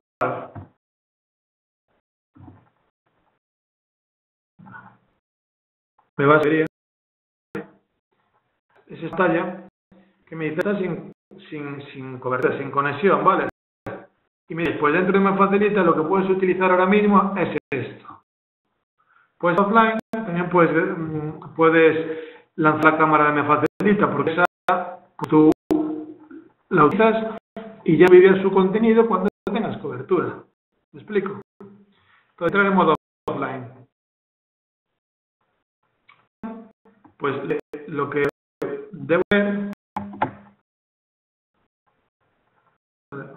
Me va a salir esa pantalla que me dice sin, sin, sin cobertura, sin conexión, ¿vale? Y me dice, pues dentro de me facilita lo que puedes utilizar ahora mismo es esto. Pues offline también puedes, mm, puedes lanzar la cámara de Me Facilita, porque esa tú la utilizas y ya vivías su contenido cuando tengas cobertura. ¿Me explico? Entonces, entrar en modo offline. Pues lo que debo ver,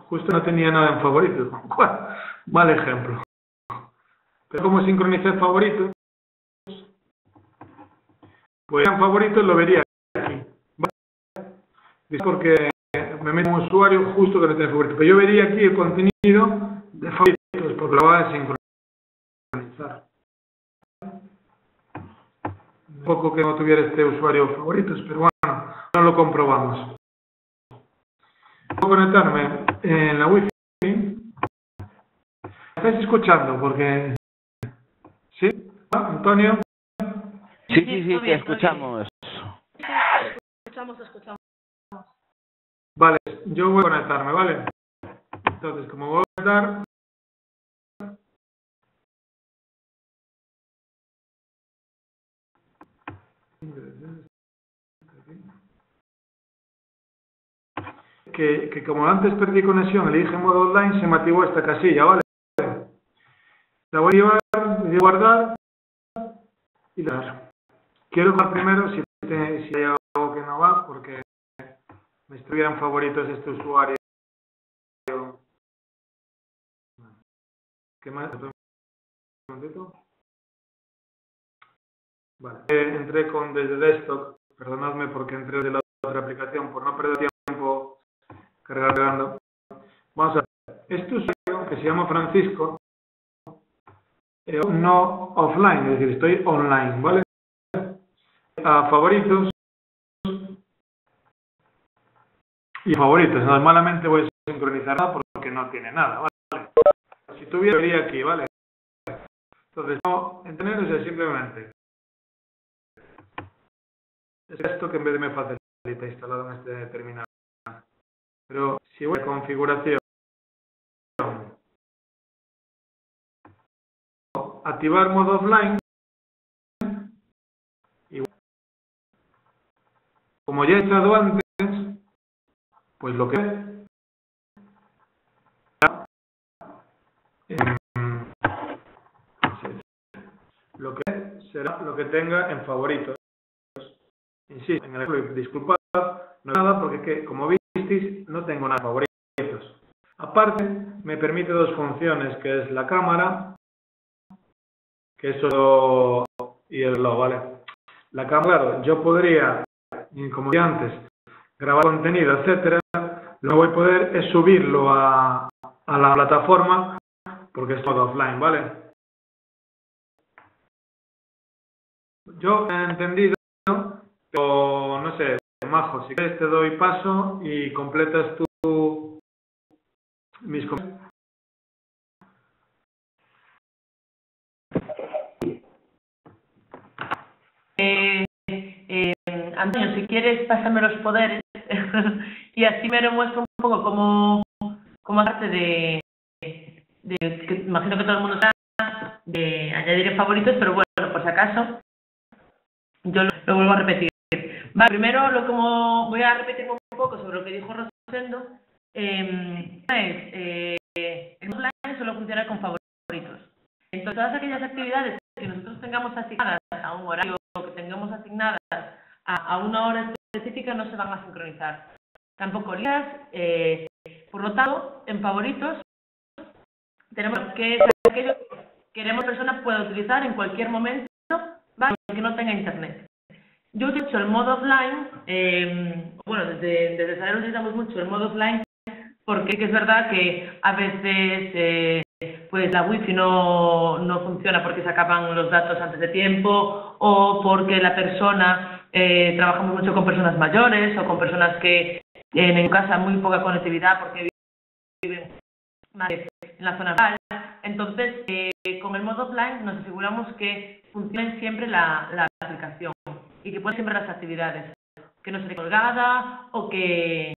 justo no tenía nada en favorito. Mal ejemplo. Pero como sincronicé favoritos, pues en favoritos lo vería aquí. Porque me meto un usuario justo que no tiene favorito. Pero yo vería aquí el contenido de favoritos porque lo va a sincronizar. Un poco que no tuviera este usuario favoritos, pero bueno, no lo comprobamos. Puedo conectarme en la wifi. ¿Estáis escuchando? Porque ¿Sí? Antonio. Sí, sí, sí, te escuchamos. Escuchamos, escuchamos. Vale, yo voy a conectarme, ¿vale? Entonces, como voy a conectar... Que, que como antes perdí conexión, le dije modo online, se me activó esta casilla, ¿vale? La voy a llevar de guardar y dar. Quiero ver primero si, si hay algo que no va, porque me estuvieran favoritos este usuario. ¿Qué más? Un. Vale. Eh, entré con desde desktop, perdonadme porque entré de la otra aplicación por no perder tiempo cargando. Vamos a ver. Este usuario que se llama Francisco eh, no offline, es decir, estoy online, ¿vale? A favoritos y favoritos. Normalmente voy a sincronizar nada porque no tiene nada, ¿vale? Si tuviera, aquí, ¿vale? Entonces, no, simplemente es esto que en vez de me facilita instalado en este terminal. Pero si voy a configuración, activar modo offline, y como ya he estado antes, pues lo que lo que será lo que tenga en favoritos. Insisto, en el disculpad, no es nada porque que, como no tengo nada favoritos. Aparte, me permite dos funciones, que es la cámara, que eso y el reloj, ¿vale? La cámara, claro, yo podría, como dije antes, grabar contenido, etcétera, lo que voy a poder es subirlo a, a la plataforma porque es todo offline, ¿vale? Yo he entendido, sé, Majo, si quieres te doy paso y completas tú mis eh, eh, Antonio, si quieres, pásame los poderes y así me demuestro un poco cómo, cómo parte de, de, que imagino que todo el mundo sabe, de añadir favoritos, pero bueno, por si acaso, yo lo, vuelvo a repetir. Vale, primero lo como voy a repetir un poco sobre lo que dijo Rosendo. Eh, es, eh, el online solo funciona con favoritos. Entonces, todas aquellas actividades que nosotros tengamos asignadas a un horario, que tengamos asignadas a, a una hora específica, no se van a sincronizar. Tampoco lías. Eh, por lo tanto, en favoritos tenemos que aquello que queremos persona pueda utilizar en cualquier momento ¿vale? que no tenga internet. Yo utilizo el modo offline, eh, bueno, desde, desde Saler utilizamos mucho el modo offline porque es verdad que a veces eh, pues la wifi no, no funciona porque se acaban los datos antes de tiempo o porque la persona, eh, trabajamos mucho con personas mayores o con personas que tienen en casa muy poca conectividad porque viven más en la zona rural. Entonces, eh, con el modo offline nos aseguramos que funcione siempre la, la aplicación y que pueda siempre las actividades, que no esté colgada o que,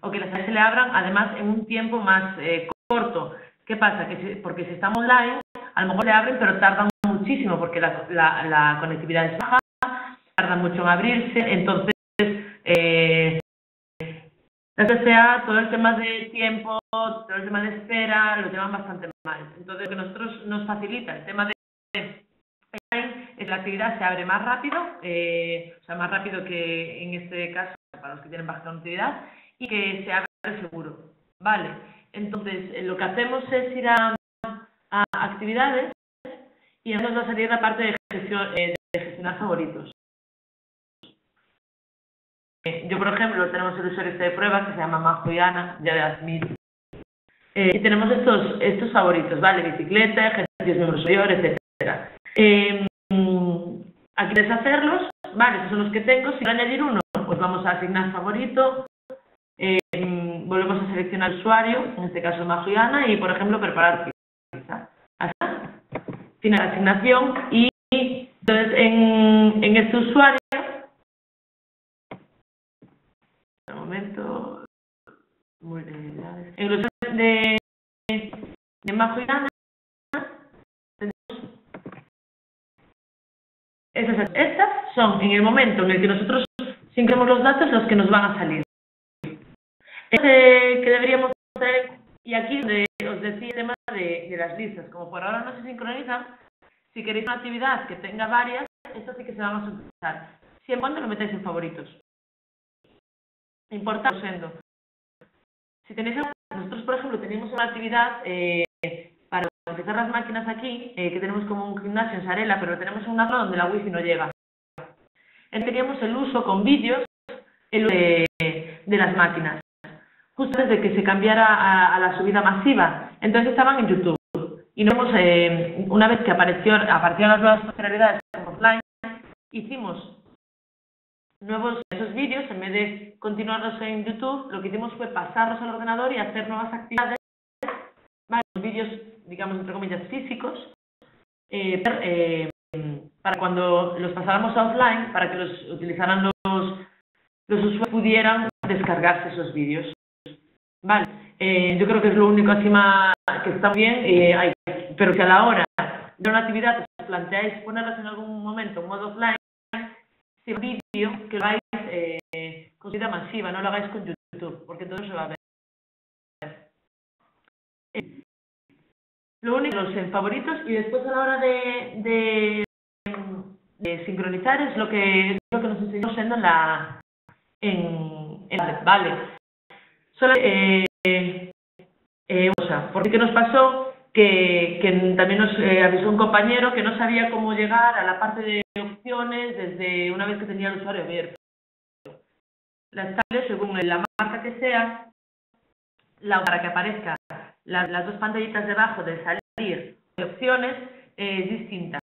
o que las se le abran además en un tiempo más eh, corto. ¿Qué pasa? Que si, porque si estamos online, a lo mejor le abren, pero tardan muchísimo porque la, la, la conectividad es baja, tarda mucho en abrirse, entonces eh, sea todo el tema de tiempo, todo el tema de espera, lo llevan bastante mal. Entonces, lo que nosotros nos facilita el tema de es la actividad se abre más rápido, eh, o sea, más rápido que en este caso para los que tienen baja conectividad y que se abre seguro. Vale, entonces eh, lo que hacemos es ir a, a actividades y nos va a salir la parte de, gestión, eh, de gestionar favoritos. Eh, yo, por ejemplo, tenemos el usuario este de pruebas que se llama Majo y Ana, ya de Admit. Eh, y tenemos estos, estos favoritos, ¿vale? Bicicleta, ejercicios miembros superiores, etcétera. Eh, aquí deshacerlos, vale, esos son los que tengo. Si quiero añadir uno, pues vamos a asignar favorito. Eh, volvemos a seleccionar usuario, en este caso Majo y por ejemplo preparar pizza. Final asignación y entonces en, en este usuario un momento en los de, de Majo Ana Estas, son en el momento en el que nosotros sincronemos los datos los que nos van a salir. Este que deberíamos hacer, y aquí donde os decía el tema de, de, las listas, como por ahora no se sincronizan, si queréis una actividad que tenga varias, estas sí que se van a sincronizar, siempre cuando lo metáis en favoritos. Importante. Si tenéis nosotros por ejemplo tenemos una actividad eh, empezar las máquinas aquí, eh, que tenemos como un gimnasio en Sarela, pero tenemos una zona donde la wifi no llega. Teníamos el uso con vídeos de, de las máquinas, justo desde que se cambiara a, a, la subida masiva. Entonces estaban en YouTube. Y nos, eh, una vez que apareció, aparecieron las nuevas funcionalidades offline, hicimos nuevos esos vídeos, en vez de continuarlos en YouTube, lo que hicimos fue pasarlos al ordenador y hacer nuevas actividades, varios vídeos, digamos, entre comillas, físicos, eh, eh, para cuando los pasáramos offline, para que los utilizaran los, los usuarios pudieran descargarse esos vídeos. Vale, eh, yo creo que es lo único así más que está bien, eh, pero que a la hora de una actividad os planteáis ponerlas en algún momento en modo offline, si un vídeo que lo hagáis eh, con masiva, no lo hagáis con YouTube, porque todo se va a ver. Eh, lo único, los en favoritos y después a la hora de, de, sincronizar es lo que lo que nos enseñó en la en, en vale. Solo, eh, eh, o sea, porque qué nos pasó que, que también nos eh, avisó un compañero que no sabía cómo llegar a la parte de opciones desde una vez que tenía el usuario abierto. Las tablas, según la marca que sea, la, para que aparezca las, las dos pantallitas debajo de salir de opciones eh, es distinta.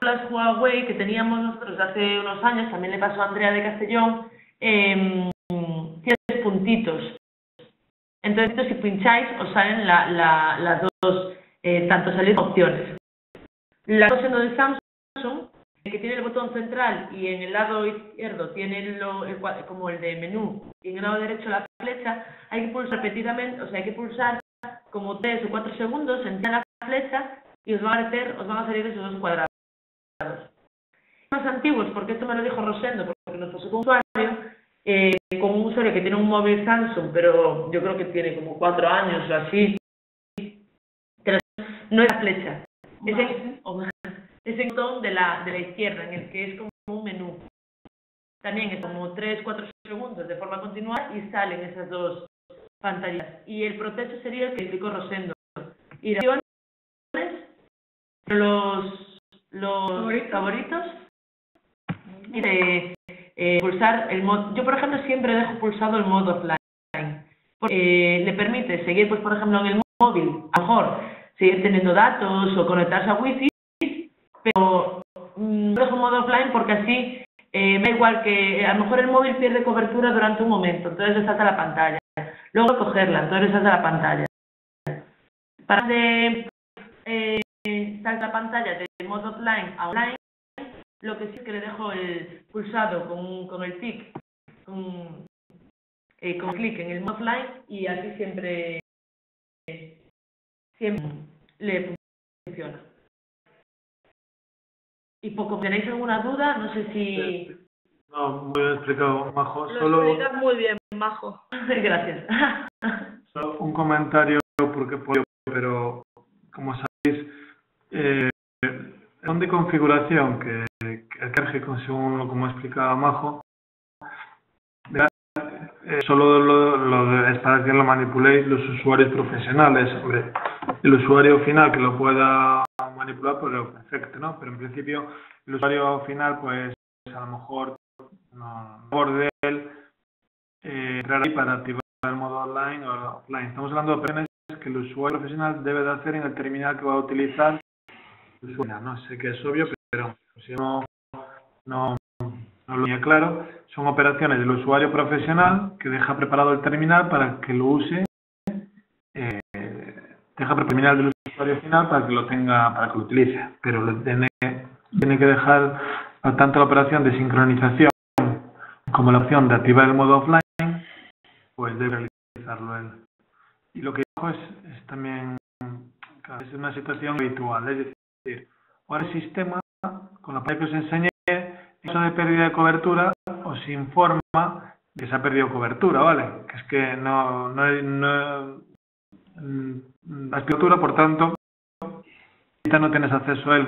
Las Huawei que teníamos nosotros hace unos años, también le pasó a Andrea de Castellón, eh, tiene puntitos. Entonces, si pincháis, os salen la, la, las dos, eh, tanto salir opciones. La cosa de Samsung, que tiene el botón central y en el lado izquierdo tiene lo, el, como el de menú y en el lado derecho la flecha, hay que pulsar repetidamente, o sea, hay que pulsar como tres o cuatro segundos, en la flecha y os van a meter, os van a salir esos dos cuadrados. Más antiguos, porque esto me lo dijo Rosendo, porque nos pasó con un usuario, eh, con un usuario que tiene un móvil Samsung, pero yo creo que tiene como cuatro años o así. No es la flecha, es el, es el botón de la, de la izquierda, en el que es como un menú. También es como 3, 4 segundos de forma continua y salen esas dos pantallas. Y el proceso sería el que indicó Rosendo. Y los, los favoritos, y de eh, pulsar el modo. Yo, por ejemplo, siempre dejo pulsado el modo offline. Porque eh, le permite seguir, pues, por ejemplo, en el móvil, a lo mejor seguir teniendo datos o conectarse a wifi, pero mmm, dejo modo offline porque así eh, da igual que a lo mejor el móvil pierde cobertura durante un momento, entonces le salta la pantalla. Luego cogerla, entonces le salta la pantalla. Para de eh, salta la pantalla de modo offline a online, lo que sí es que le dejo el pulsado con, con el tic, con, eh, clic en el modo offline y así siempre, siempre le funciona. Y poco, ¿tenéis alguna duda? No sé si... No, muy bien explicado, Majo. Lo Solo, explicas muy bien, Majo. Gracias. solo un comentario, porque puedo, pero como sabéis, eh, son de configuración que, que el Kerge, según como explicaba Majo, eh, solo lo, lo de, es para que lo manipuléis los usuarios profesionales. Hombre, el usuario final que lo pueda manipular, pues lo ¿no? Pero en principio, el usuario final, pues a lo mejor no, por de eh, entrar ahí para activar el modo online o offline. Estamos hablando de operaciones que el usuario profesional debe de hacer en el terminal que va a utilizar. No sé que es obvio, pero si no, no, no lo tenía claro. Son operaciones del usuario profesional que deja preparado el terminal para que lo use. Eh, deja preparado el terminal del usuario final para que lo tenga, para que lo utilice. Pero tiene, tiene que dejar tanto la operación de sincronización como la opción de activar el modo offline, pues debe realizarlo él. Y lo que dijo es, es también es una situación habitual, es decir, ahora el sistema, con la parte que os enseñé, eso de pérdida de cobertura os informa que se ha perdido cobertura, ¿vale? Que es que no, no, no la cobertura, por tanto, no tienes acceso a él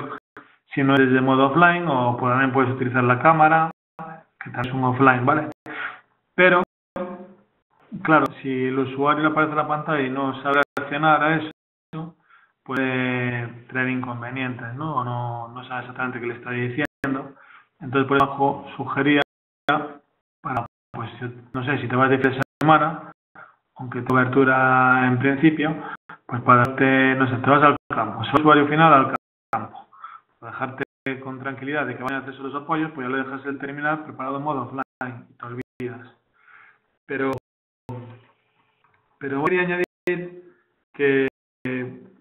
si no es de modo offline o también puedes utilizar la cámara, que también es un offline, ¿vale? Pero, claro, si el usuario le aparece en la pantalla y no sabe reaccionar a eso, puede traer inconvenientes, ¿no? O no, no sabe exactamente qué le está diciendo. Entonces, por debajo sugería para, pues, no sé, si te vas de fin de semana, aunque tu cobertura en principio, pues para darte, no sé, te vas al campo, el usuario final al campo. Para dejarte con tranquilidad de que vayan a hacer los apoyos, pues ya le dejas el terminal preparado en modo offline y te olvidas. Pero, pero quería añadir que,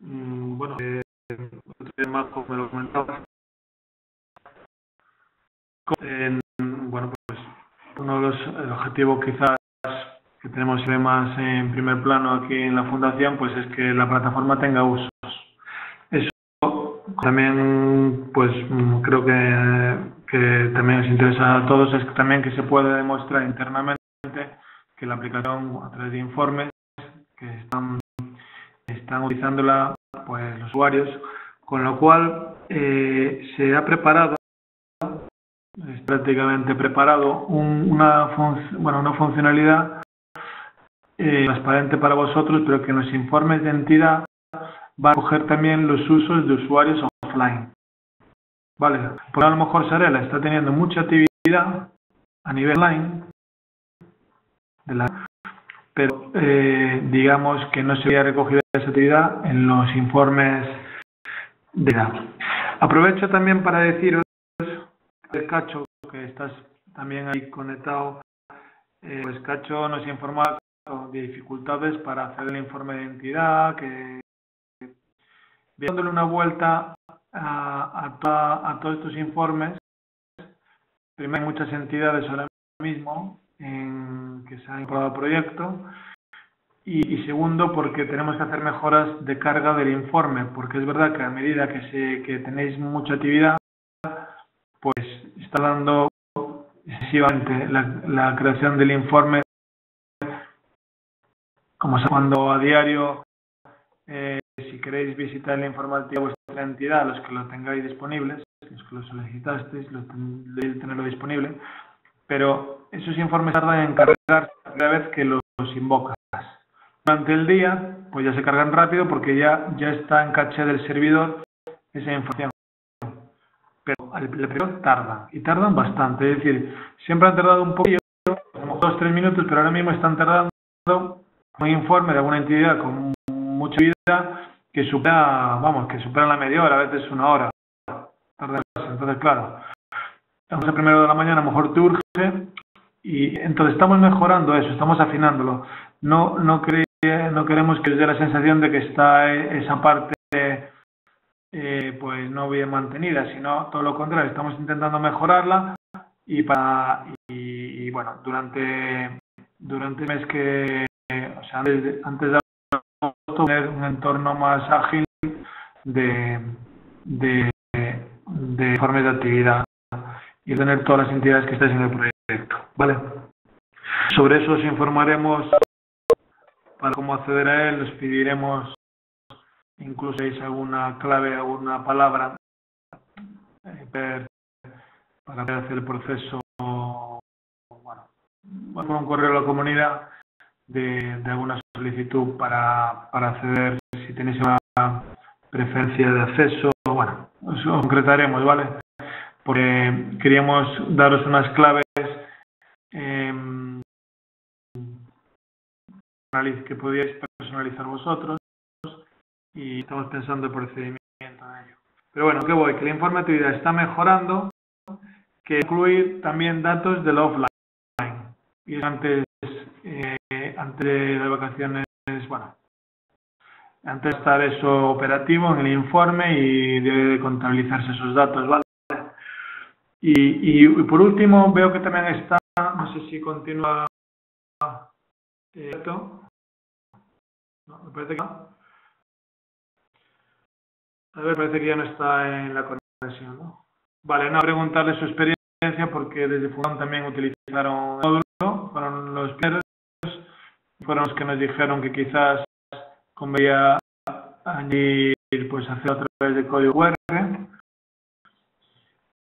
mmm, bueno, que, más me lo comentaba, En, bueno, pues uno de los objetivos quizás que tenemos más en primer plano aquí en la fundación, pues es que la plataforma tenga usos. Eso también, pues creo que, que también nos interesa a todos, es que también que se puede demostrar internamente que la aplicación a través de informes que están, están utilizándola pues los usuarios, con lo cual eh, se ha preparado es prácticamente preparado un, una, bueno, una funcionalidad eh, transparente para vosotros, pero que en los informes de entidad va a coger también los usos de usuarios offline. Vale, porque a lo mejor Sarela está teniendo mucha actividad a nivel online, pero eh, digamos que no se había recogido esa actividad en los informes de edad. Aprovecho también para deciros, Cacho, que estás también ahí conectado, eh, pues Cacho nos informa de dificultades para hacer el informe de identidad, que dándole una vuelta a, a, todos estos informes, primero hay muchas entidades ahora mismo en que se han incorporado al proyecto y, segundo porque tenemos que hacer mejoras de carga del informe, porque es verdad que a medida que, se, que tenéis mucha actividad, pues está dando excesivamente la, la creación del informe como cuando a diario, eh, si queréis visitar el informativo de vuestra entidad, los que lo tengáis disponibles, los que lo solicitasteis, lo debéis tenerlo disponible, pero esos informes tardan en cargar cada vez que los invocas. Durante el día, pues ya se cargan rápido porque ya, ya está en caché del servidor esa información. Pero al primero tardan, y tardan bastante. Es decir, siempre han tardado un poquillo, como dos, tres minutos, pero ahora mismo están tardando un informe de alguna entidad con mucha vida que supera, vamos, que supera la media hora, a veces una hora. Entonces, claro, estamos a primero de la mañana, a lo mejor te urge, y entonces estamos mejorando eso, estamos afinándolo. No, no, no queremos que os dé la sensación de que está esa parte eh, pues no bien mantenida, sino todo lo contrario, estamos intentando mejorarla y para y, bueno, durante durante el mes que o sea, antes antes de tener un entorno más ágil de, de, de informes de actividad y tener todas las entidades que estáis en el proyecto. ¿Vale? Sobre eso os informaremos para cómo acceder a él, os pediremos incluso si alguna clave, alguna palabra eh, para hacer el proceso bueno, por un correo a la comunidad de, de alguna solicitud para, para acceder, si tenéis una preferencia de acceso, bueno, os concretaremos, ¿vale? Porque queríamos daros unas claves eh, que podíais personalizar vosotros y estamos pensando el procedimiento en ello. Pero bueno, que voy, que la informatividad está mejorando, que incluir también datos del offline. Y antes eh, antes de las vacaciones, bueno, antes de estar eso operativo en el informe y debe contabilizarse esos datos, ¿vale? Y, y, por último, veo que también está, no sé si continúa eh. No, me parece que no. A ver, parece que ya no está en la conexión, ¿no? Vale, no, preguntarle su experiencia porque desde Fundón también utilizaron el módulo, fueron los primeros fueron los que nos dijeron que quizás convenía añadir pues hacer a través de código QR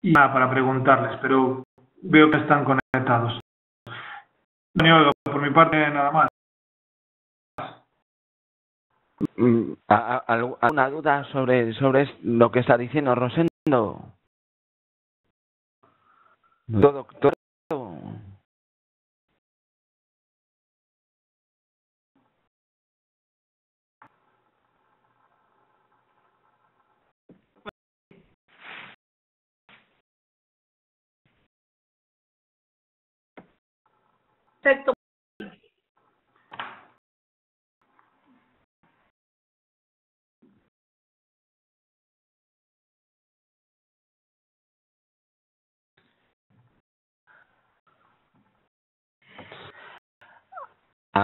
y nada para preguntarles pero veo que están conectados por mi parte nada más mm, ¿Alguna duda sobre, sobre lo que está diciendo Rosendo? Doctor.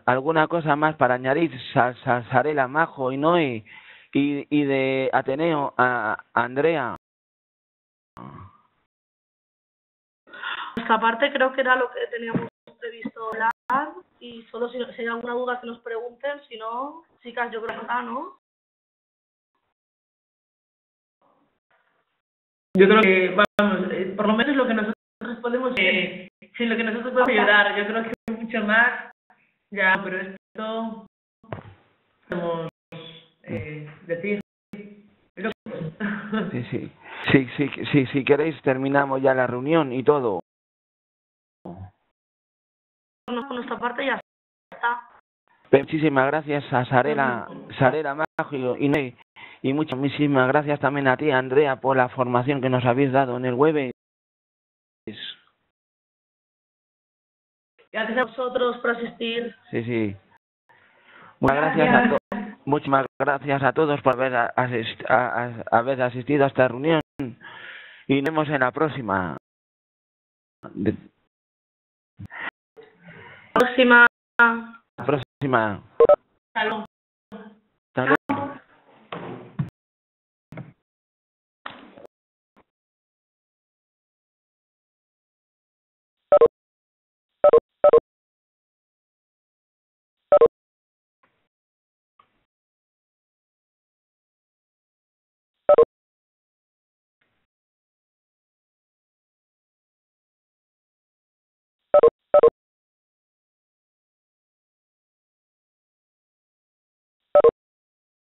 alguna cosa más para añadir Salsarela, Majo, Inoy y, y de Ateneo a Andrea. Pues Esta parte creo que era lo que teníamos previsto hablar y solo si, si hay alguna duda que nos pregunten, si no, chicas, yo creo que está, ¿no? Yo creo que, vamos, eh, por lo menos lo que nosotros podemos, eh, lo que nosotros podemos ayudar, yo creo que mucho más, ya, pero esto podemos eh, decir. Sí, sí. Sí, sí, sí, si queréis terminamos ya la reunión y todo. Nuestra parte ya está. Muchísimas gracias a Sarela, Sarela Majo y, y. Y muchas, muchísimas gracias también a ti, Andrea, por la formación que nos habéis dado en el web. Gracias a vosotros por asistir. Sí, sí. Muchas gracias a, to- muchísimas gracias a todos por haber, a- asist- a- a- haber asistido a esta reunión y nos vemos en la próxima. De- próxima. La próxima. Hasta luego.